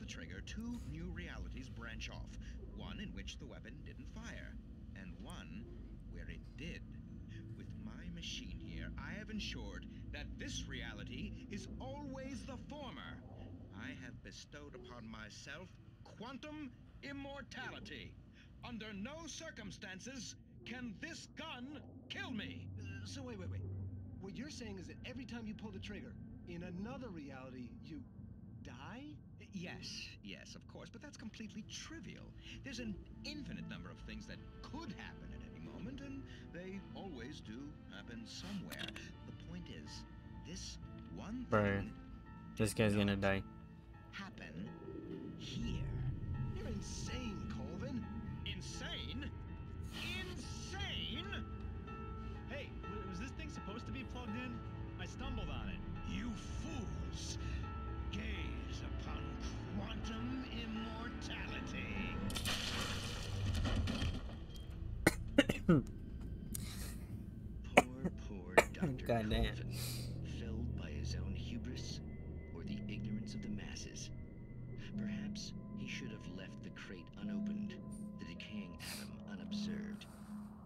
the trigger, two new realities branch off. One in which the weapon didn't fire, and one where it did. With my machine here, I have ensured that this reality is always the former. I have bestowed upon myself quantum immortality. Under no circumstances can this gun kill me. Uh, so wait, wait, wait. What you're saying is that every time you pull the trigger, in another reality, you die? Yes, yes, of course, but that's completely trivial. There's an infinite number of things that could happen at any moment, and they always do happen somewhere. The point is, this one Bro, thing this guy's gonna die. happen here. You're insane, Colvin. Insane? Insane? Poor, poor Dr. God damn. Felled by his own hubris or the ignorance of the masses. Perhaps he should have left the crate unopened, the decaying atom unobserved.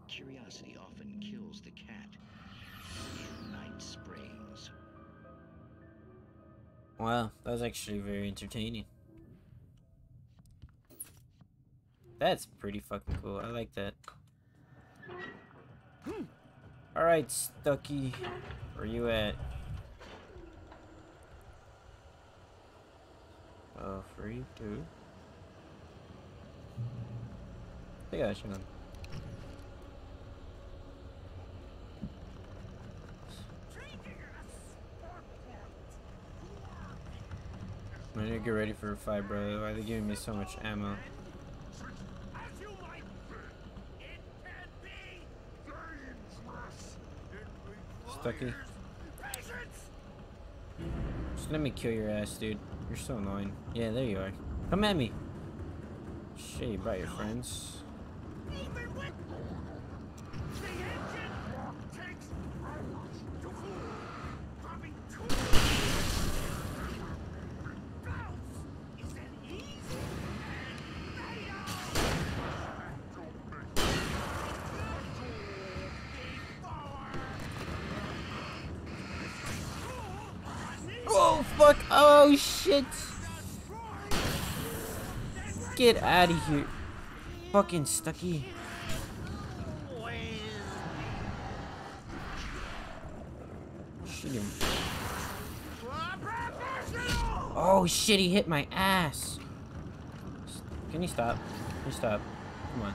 Curiosity often kills the cat. Night Springs. Wow, that was actually very entertaining. That's pretty fucking cool. I like that. Alright, Stucky. Where you at? Oh, free two. I think I should. I need to get ready for a fight, bro. Why are they giving me so much ammo? As you might think, it can be dangerous. It Stucky. Just let me kill your ass, dude. You're so annoying. Yeah, there you are. Come at me. Shit, you brought your friends. Even with the engine takes hours to cool. Dropping two belts is an easy Oh fuck! Oh shit! Get out of here, fucking Stucky. Shoot him. Oh shit! He hit my ass. Can you stop? Can you stop? Come on.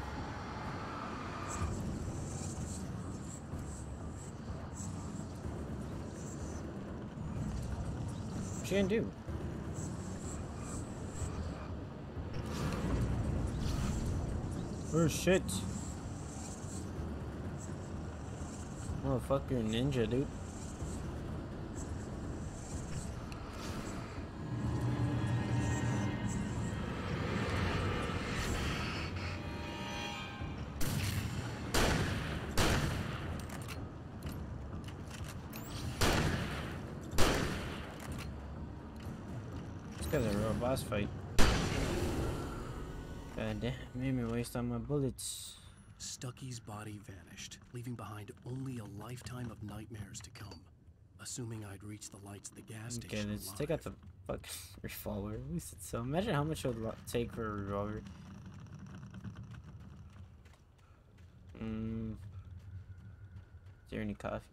What you gonna do? Oh shit. Motherfucker ninja, dude. This guy's a real boss fight. Made me waste all my bullets. Stucky's body vanished, leaving behind only a lifetime of nightmares to come. Assuming I'd reach the lights of the gas Okay, station let's alive. take out the fucking *laughs* revolver. At least it's so. Imagine how much it would take for a revolver. Mm. Is there any coffee?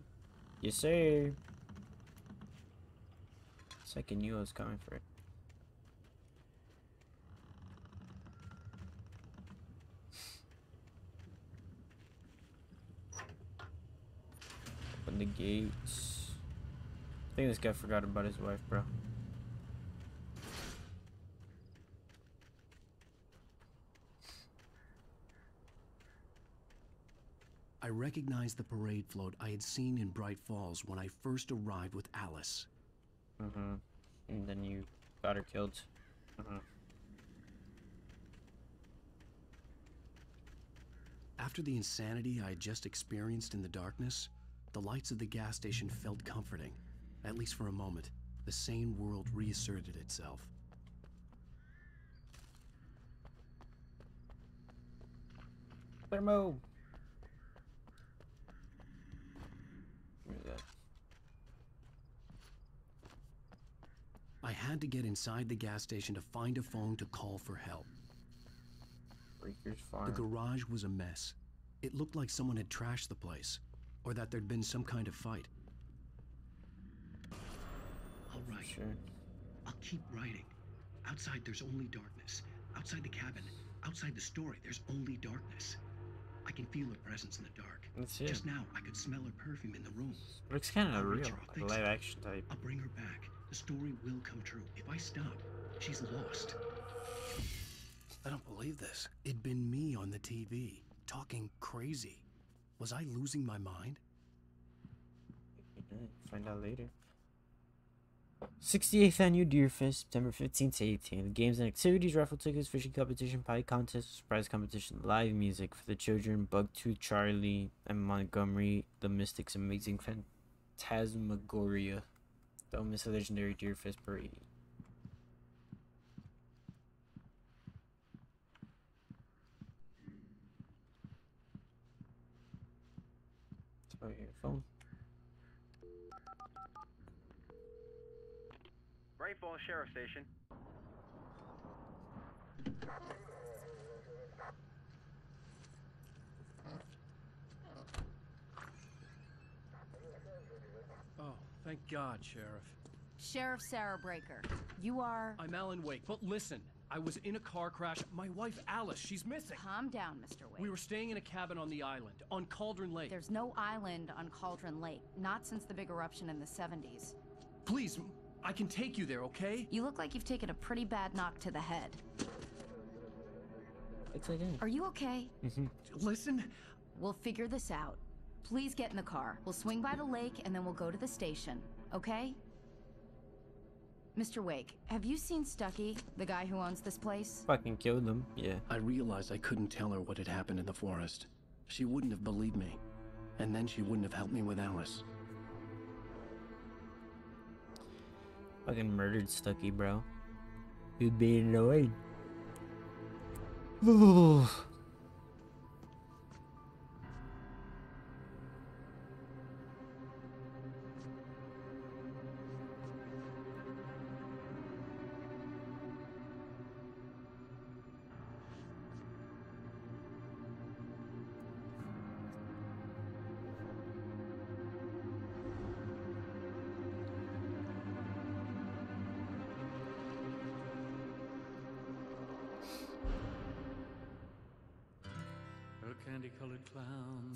Yes, sir. It's like I knew I was coming for it. The gates. I think this guy forgot about his wife, bro. I recognized the parade float I had seen in Bright Falls when I first arrived with Alice. Mm-hmm. And then you got her killed. Mm-hmm. After the insanity I had just experienced in the darkness, the lights of the gas station felt comforting, at least for a moment. The sane world reasserted itself. Me that. I had to get inside the gas station to find a phone to call for help. The garage was a mess. It looked like someone had trashed the place, or that there'd been some kind of fight. All right. Sure. I'll keep writing. Outside, there's only darkness. Outside the cabin, outside the story, there's only darkness. I can feel her presence in the dark. That's it. Just now, I could smell her perfume in the room. Looks kind I'll of real, her, like live action type. I'll bring her back. The story will come true. If I stop, she's lost. I don't believe this. It'd been me on the TV, talking crazy. Was I losing my mind? Find out later. 68th Annual Deer Fest, September 15th to 18th. Games and activities, raffle tickets, fishing competition, pie contest, surprise competition, live music for the children, Bucktooth Charlie, and Montgomery, the Mystics Amazing Phantasmagoria. Don't miss a legendary Deer Fest parade. It's about your phone. Bright Falls Sheriff Station. Oh, thank God, Sheriff. Sheriff Sarah Breaker, you are. I'm Alan Wake, but listen. I was in a car crash. My wife, Alice, she's missing. Calm down, Mr. Wake. We were staying in a cabin on the island, on Cauldron Lake. There's no island on Cauldron Lake, not since the big eruption in the 70s. Please, I can take you there, okay? You look like you've taken a pretty bad knock to the head. It's again. Are you okay? Mm-hmm. Listen. We'll figure this out. Please get in the car. We'll swing by the lake and then we'll go to the station, okay? Mr. Wake, have you seen Stucky, the guy who owns this place? Fucking killed them. Yeah. I realized I couldn't tell her what had happened in the forest. She wouldn't have believed me. And then she wouldn't have helped me with Alice. Fucking murdered Stucky, bro. You'd be annoyed.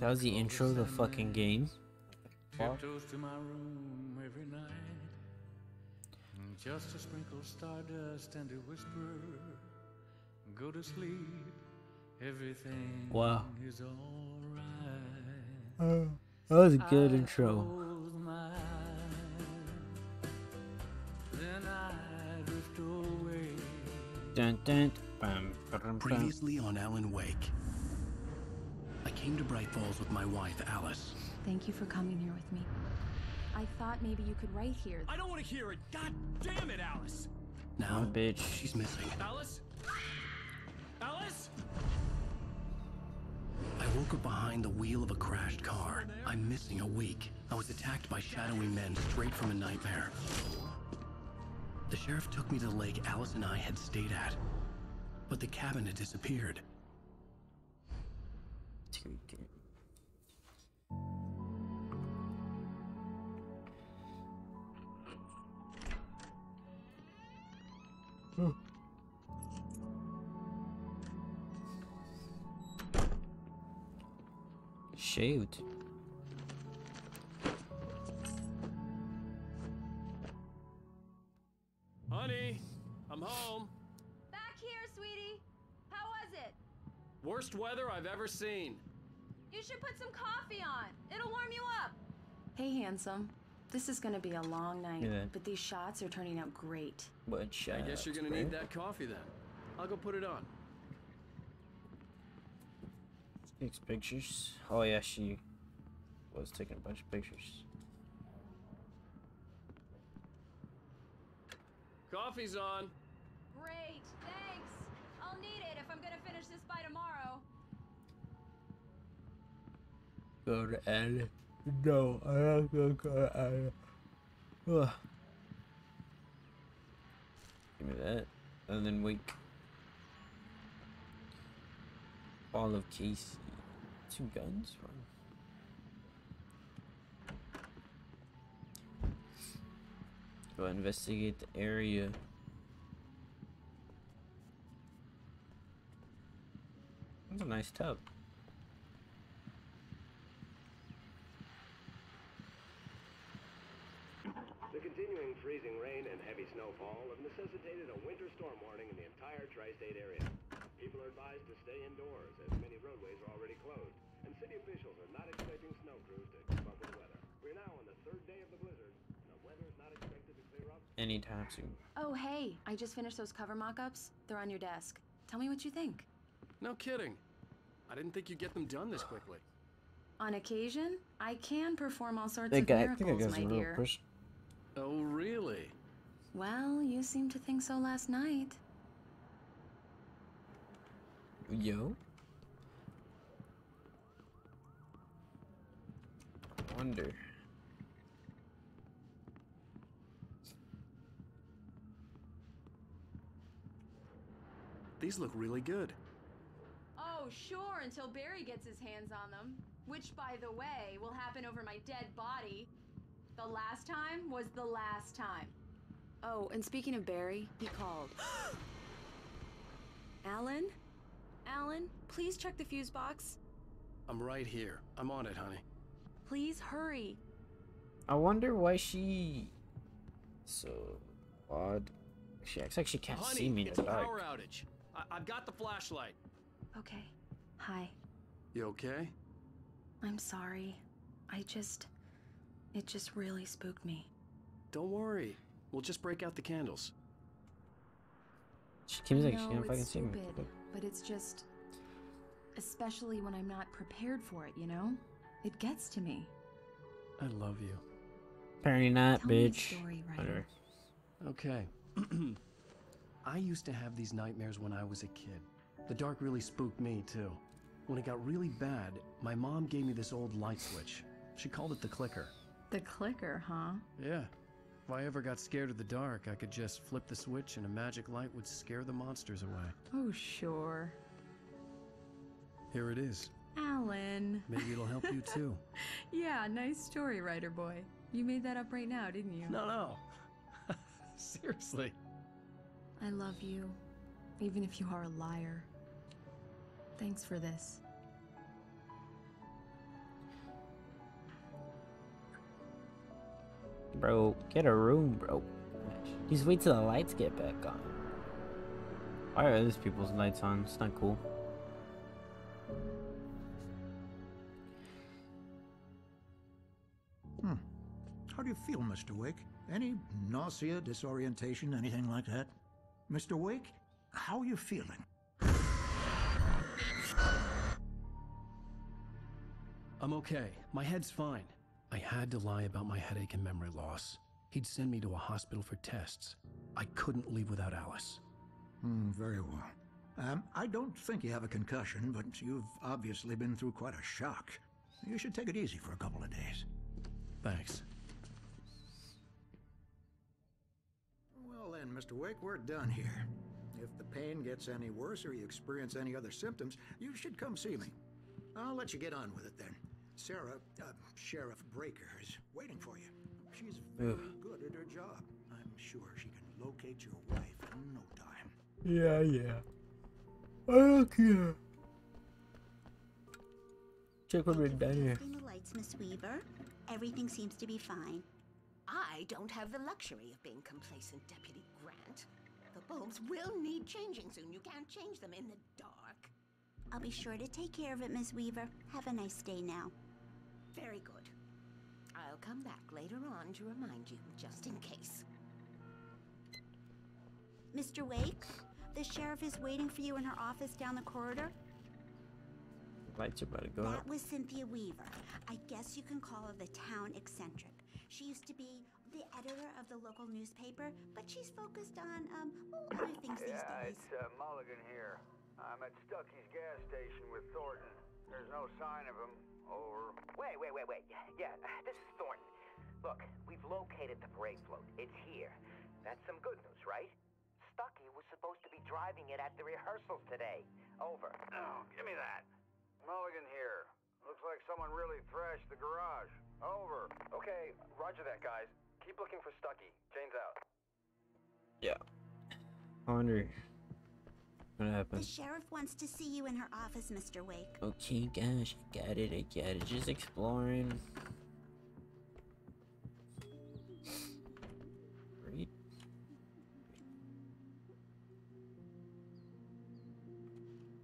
That was the intro of the fucking game. Fuck. To my room every night. Just to sprinkle stardust and to whisper, go to sleep. Everything Wow. is alright. Uh, that was a good intro. My then I drift away. Dun, dun, bam, bam, bam. Previously on Alan Wake. I came to Bright Falls with my wife, Alice. Thank you for coming here with me. I thought maybe you could write here. I don't want to hear it. God damn it, Alice. Oh, Now, bitch. she's missing. Alice? Alice? I woke up behind the wheel of a crashed car. I'm missing a week. I was attacked by shadowy men straight from a nightmare. The sheriff took me to the lake Alice and I had stayed at. But the cabin had disappeared. Shaved. Honey, I'm home. Worst weather I've ever seen. You should put some coffee on. It'll warm you up. Hey, handsome. This is gonna be a long night, Yeah. but these shots are turning out great. What I guess you're gonna need that eh? coffee then. I'll go put it on. Takes pictures. Oh yeah, she was taking a bunch of pictures. Coffee's on. Great, thanks. I'll need it if I'm gonna finish this by tomorrow. go to Anna. No, I have not to go to Anna. Ugh. Give me that. And then wait. All of Casey. Two guns? Right? Go investigate the area. That's a nice tub. Freezing rain and heavy snowfall have necessitated a winter storm warning in the entire tri-state area. People are advised to stay indoors as many roadways are already closed, and city officials are not expecting snow crews to keep up with the weather. We're now on the third day of the blizzard, and the weather is not expected to clear up. Anytime soon. Oh, hey, I just finished those cover mock-ups. They're on your desk. Tell me what you think. No kidding. I didn't think you'd get them done this quickly. On occasion, I can perform all sorts That of guy, I think miracles, that my a real dear. person. Oh, really? Well, you seemed to think so last night. Yo. I wonder. These look really good. Oh, sure, until Barry gets his hands on them. Which, by the way, will happen over my dead body. The last time was the last time. Oh, and speaking of Barry, he called. *gasps* Alan? Alan, please check the fuse box. I'm right here. I'm on it, honey. Please hurry. I wonder why she so odd. She acts like she can't honey, see me in it's the a power outage. I- I've got the flashlight. Okay. Hi. You okay? I'm sorry. I just. It just really spooked me. Don't worry. We'll just break out the candles. She seems like I she can't fucking it's see me. stupid, but it's just. Especially when I'm not prepared for it, you know? It gets to me. I love you. Apparently not, Tell bitch. story, writer. Whatever. Okay. *clears throat* I used to have these nightmares when I was a kid. The dark really spooked me, too. When it got really bad, my mom gave me this old light switch. She called it the clicker. The clicker, huh? Yeah. If I ever got scared of the dark, I could just flip the switch and a magic light would scare the monsters away. Oh, sure. Here it is. Alan. Maybe it'll help you too. *laughs* Yeah, nice story, writer boy. You made that up right now, didn't you? No, no. *laughs* Seriously. I love you, even if you are a liar. Thanks for this. Bro, get a room, bro. Just wait till the lights get back on. Why are these people's lights on? It's not cool. Hmm. How do you feel, Mr. Wake? Any nausea, disorientation, anything like that? Mr. Wake, how are you feeling? I'm okay. My head's fine. I had to lie about my headache and memory loss. He'd send me to a hospital for tests. I couldn't leave without Alice. Hmm, very well. Um, I don't think you have a concussion, but you've obviously been through quite a shock. You should take it easy for a couple of days. Thanks. Well then, Mr. Wake, we're done here. If the pain gets any worse or you experience any other symptoms, you should come see me. I'll let you get on with it then. Sarah, uh, Sheriff Breaker, is waiting for you. She's very Ugh. good at her job. I'm sure she can locate your wife in no time. Yeah, yeah. Okay. Check what we've done here. Testing the lights, Miss Weaver. Everything seems to be fine. I don't have the luxury of being complacent, Deputy Grant. The bulbs will need changing soon. You can't change them in the dark. I'll be sure to take care of it, Miss Weaver. Have a nice day now. Very good. I'll come back later on to remind you, just in case. Mr. Wake, the sheriff is waiting for you in her office down the corridor. Lights are about to go up. That was Cynthia Weaver. I guess you can call her the town eccentric. She used to be the editor of the local newspaper, but she's focused on um other things these days. Yeah, days. it's uh, Mulligan here. I'm at Stucky's gas station with Thornton. There's no sign of him. Over. Wait, wait, wait, wait. Yeah, this is Thornton. Look, we've located the parade float. It's here. That's some good news, right? Stucky was supposed to be driving it at the rehearsals today. Over. Oh, give me that. Mulligan here. Looks like someone really thrashed the garage. Over. Okay, roger that, guys. Keep looking for Stucky. Jane's out. Yeah. I wonder. What The sheriff wants to see you in her office, Mr. Wake. Okay, gosh, I got it, I got it. Just exploring. Great.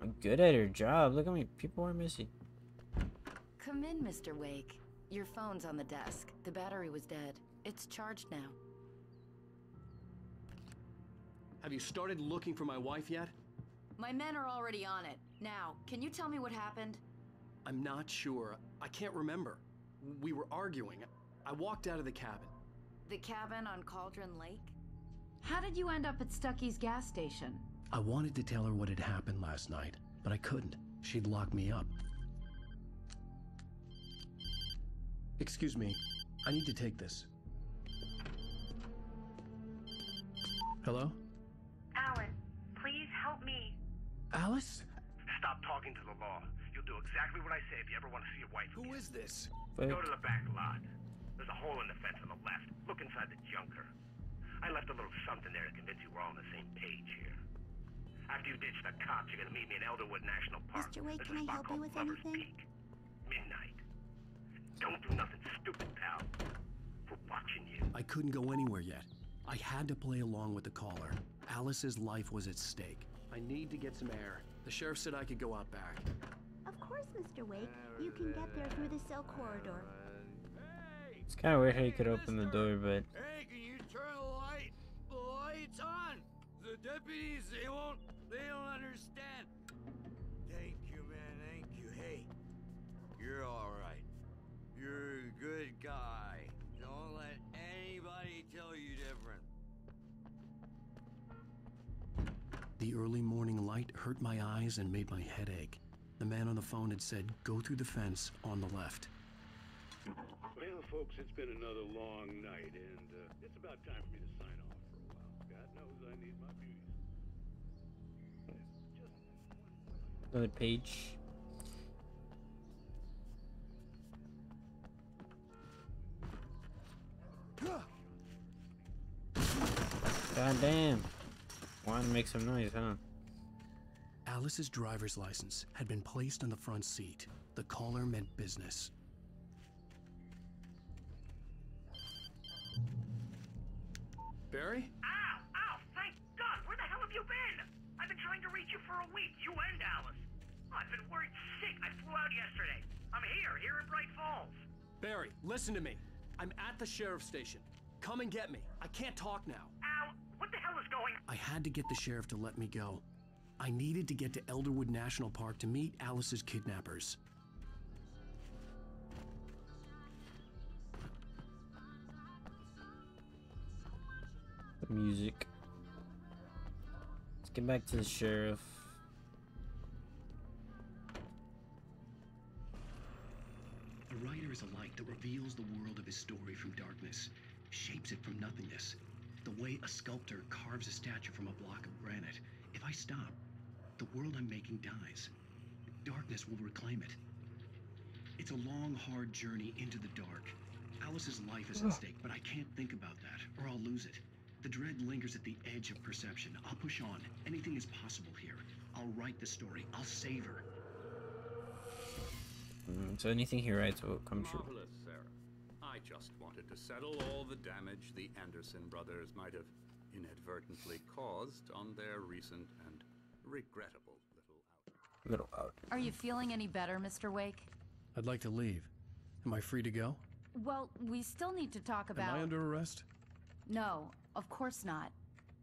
I'm good at her job. Look at me. People are missing. Come in, Mr. Wake. Your phone's on the desk. The battery was dead. It's charged now. Have you started looking for my wife yet? My men are already on it. Now, can you tell me what happened? I'm not sure. I can't remember. We were arguing. I walked out of the cabin. The cabin on Cauldron Lake? How did you end up at Stucky's gas station? I wanted to tell her what had happened last night, but I couldn't. She'd lock me up. Excuse me. I need to take this. Hello? Alice? Stop talking to the law. You'll do exactly what I say if you ever want to see your wife. again. Who is this? Go to the back lot. There's a hole in the fence on the left. Look inside the junker. I left a little something there to convince you we're all on the same page here. After you ditch the cops, you're gonna meet me in Elderwood National Park. Mr. Wake, There's can I help you with Lover's anything? Peak. Midnight. Don't do nothing stupid, pal. We're watching you. I couldn't go anywhere yet. I had to play along with the caller. Alice's life was at stake. I need to get some air. The sheriff said I could go out back. Of course, Mr. Wake. You can get there through the cell corridor. It's kind of weird how you could open the door, but Hey, can you turn the light? The light's on. The deputies, they won't, they don't understand. Thank you, man. Thank you. Hey, you're all right. You're a good guy. The early morning light hurt my eyes and made my head ache. The man on the phone had said, go through the fence on the left. Well, folks, it's been another long night, and uh, it's about time for me to sign off for a while. God knows I need my beauties. another page. God damn. Wanted to make some noise, huh? Alice's driver's license had been placed on the front seat. The caller meant business. Barry? Ow! Ow! Thank God! Where the hell have you been? I've been trying to reach you for a week. You and Alice. Oh, I've been worried sick. I flew out yesterday. I'm here, here in Bright Falls. Barry, listen to me. I'm at the sheriff's station. Come and get me. I can't talk now. Ow! I had to get the sheriff to let me go. I needed to get to Elderwood National Park to meet Alice's kidnappers. The music. Let's get back to the sheriff. A writer is a light that reveals the world of his story from darkness, shapes it from nothingness. The way a sculptor carves a statue from a block of granite. If I stop, the world I'm making dies. Darkness will reclaim it. It's a long, hard journey into the dark. Alice's life is at stake, but I can't think about that, or I'll lose it. The dread lingers at the edge of perception. I'll push on. Anything is possible here. I'll write the story. I'll save her. Mm, so anything he writes will come true. Marvelous, Sarah. I just wanted to settle all the damage the Anderson brothers might have inadvertently caused on their recent and regrettable little Little out. Are you feeling any better, Mr. Wake? I'd like to leave. Am I free to go? Well, we still need to talk about. Am I under arrest? No, of course not.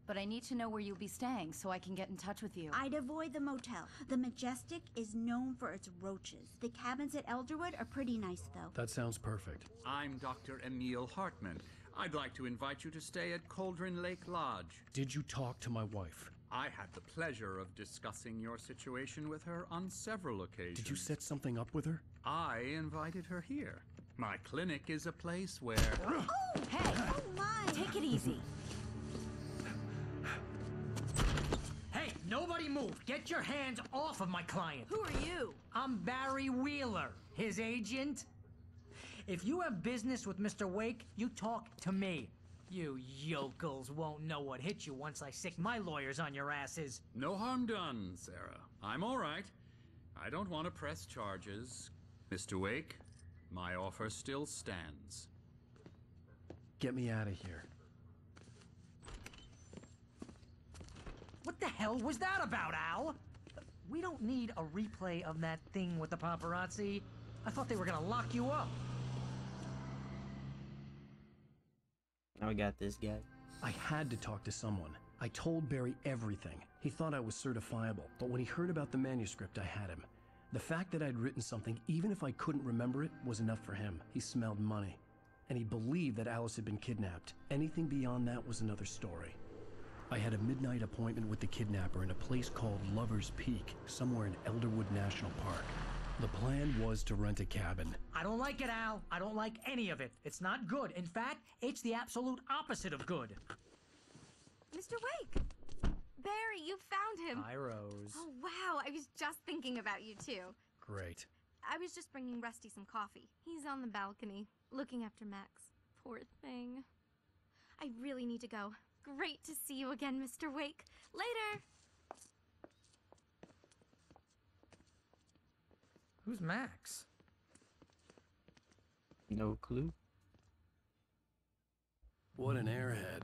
But I need to know where you'll be staying so I can get in touch with you. I'd avoid the motel. The Majestic is known for its roaches. The cabins at Elderwood are pretty nice, though. That sounds perfect. I'm Dr. Emil Hartman. I'd like to invite you to stay at Cauldron Lake Lodge. Did you talk to my wife? I had the pleasure of discussing your situation with her on several occasions. Did you set something up with her? I invited her here. My clinic is a place where. *gasps* Oh, hey! Oh my! Take it easy. Nobody move. Get your hands off of my client. Who are you? I'm Barry Wheeler, his agent. If you have business with Mr. Wake, you talk to me. You yokels won't know what hit you once I sick my lawyers on your asses. No harm done, Sarah. I'm all right. I don't want to press charges. Mr. Wake, my offer still stands. Get me out of here. What the hell was that about, Al? We don't need a replay of that thing with the paparazzi. I thought they were gonna lock you up. Now we got this guy. I had to talk to someone. I told Barry everything. He thought I was certifiable, but when he heard about the manuscript, I had him. The fact that I'd written something, even if I couldn't remember it, was enough for him. He smelled money. And he believed that Alice had been kidnapped. Anything beyond that was another story. I had a midnight appointment with the kidnapper in a place called Lover's Peak, somewhere in Elderwood National Park. The plan was to rent a cabin. I don't like it, Al. I don't like any of it. It's not good. In fact, it's the absolute opposite of good. Mr. Wake! Barry, you found him! Hi, Rose. Oh, wow. I was just thinking about you, too. Great. I was just bringing Rusty some coffee. He's on the balcony, looking after Max. Poor thing. I really need to go. Great to see you again, Mr. Wake. Later! Who's Max? No clue. What an airhead.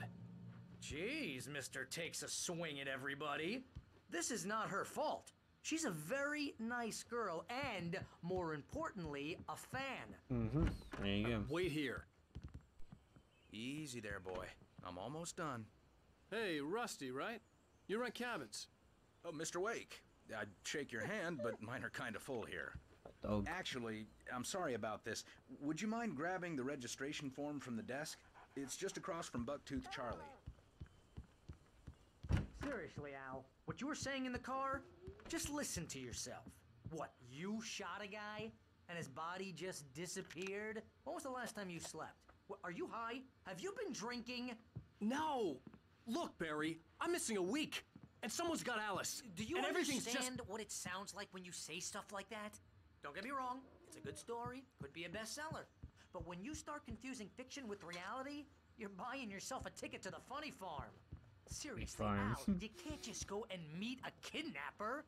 Jeez, Mr. Takes a swing at everybody. This is not her fault. She's a very nice girl and, more importantly, a fan. Mm-hmm. There you go. Wait here. Easy there, boy. I'm almost done. Hey, Rusty, right? You rent cabins. Oh, Mr. Wake. I'd shake your hand, but mine are kind of full here. Dog. Actually, I'm sorry about this. Would you mind grabbing the registration form from the desk? It's just across from Bucktooth Charlie. Seriously, Al, what you were saying in the car? Just listen to yourself. What, you shot a guy and his body just disappeared? When was the last time you slept? What, are you high? Have you been drinking? No! Look, Barry, I'm missing a week, and someone's got Alice. Do you and understand just... what it sounds like when you say stuff like that? Don't get me wrong, it's a good story, could be a bestseller. But when you start confusing fiction with reality, you're buying yourself a ticket to the funny farm. Seriously, Al, you can't just go and meet a kidnapper.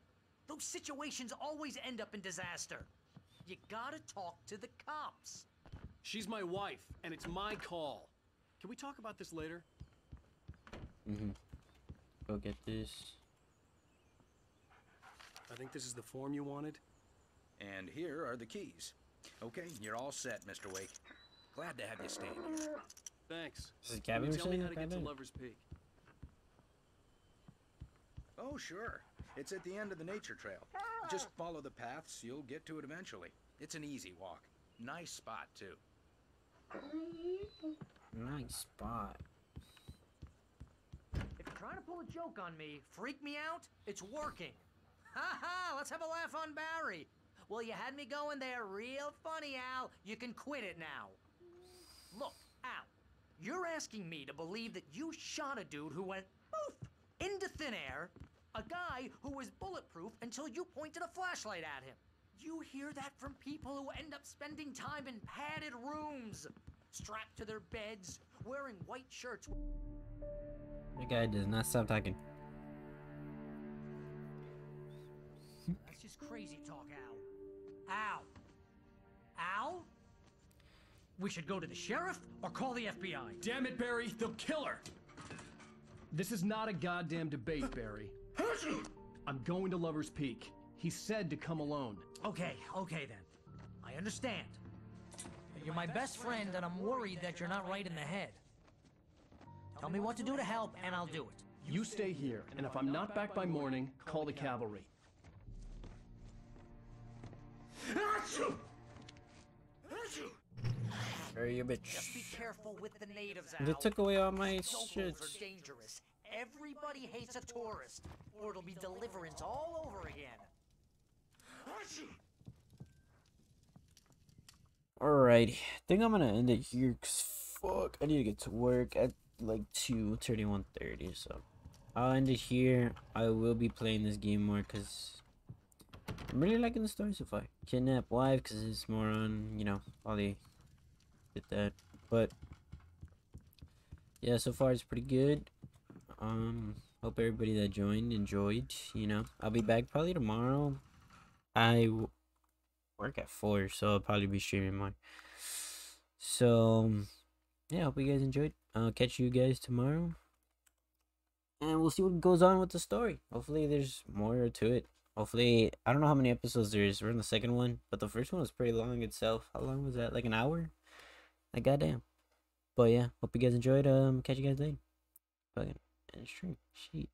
Those situations always end up in disaster. You gotta talk to the cops. She's my wife, and it's my call. Can we talk about this later? Mm-hmm. Go get this. I think this is the form you wanted. And here are the keys. Okay, you're all set, Mr. Wake. Glad to have you staying here. Thanks. This is Can cabin you tell me machine? how to get to Lover's Peak? Oh, sure. It's at the end of the nature trail. Just follow the paths, you'll get to it eventually. It's an easy walk. Nice spot, too. Nice spot. Trying to pull a joke on me, freak me out, it's working. *laughs* Ha ha, let's have a laugh on Barry. Well, you had me going there real funny, Al. You can quit it now. Look, Al, you're asking me to believe that you shot a dude who went poof into thin air, a guy who was bulletproof until you pointed a flashlight at him. You hear that from people who end up spending time in padded rooms, strapped to their beds, wearing white shirts. The guy does not stop talking. That's just crazy talk, Al. Al. Al? We should go to the sheriff or call the FBI. Damn it, Barry, they'll kill her! This is not a goddamn debate, Barry. I'm going to Lover's Peak. He said to come alone. Okay, okay then. I understand. You're my best friend, and I'm worried that you're not right in the head. Tell me what to do to help, and I'll do it. You stay here, and if I'm not back by morning, call the cavalry. Are you a bitch? Just be careful with the natives, They took away all my Locals shit. are dangerous. Everybody hates a tourist, or it'll be deliverance all over again. Alrighty, I think I'm gonna end it here. Cause fuck, I need to get to work at like two thirty, one thirty. So I'll end it here. I will be playing this game more because I'm really liking the story so far. Kidnap wife because it's more on you know the did that, but yeah, so far it's pretty good. Um, hope everybody that joined enjoyed. You know, I'll be back probably tomorrow. I work at four, so I'll probably be streaming more. So, yeah, hope you guys enjoyed. I'll catch you guys tomorrow. And we'll see what goes on with the story. Hopefully, there's more to it. Hopefully, I don't know how many episodes there is. We're in the second one, but the first one was pretty long itself. How long was that? Like an hour? Like, goddamn. But yeah, hope you guys enjoyed. Um, catch you guys later. Fucking end stream. Sheet.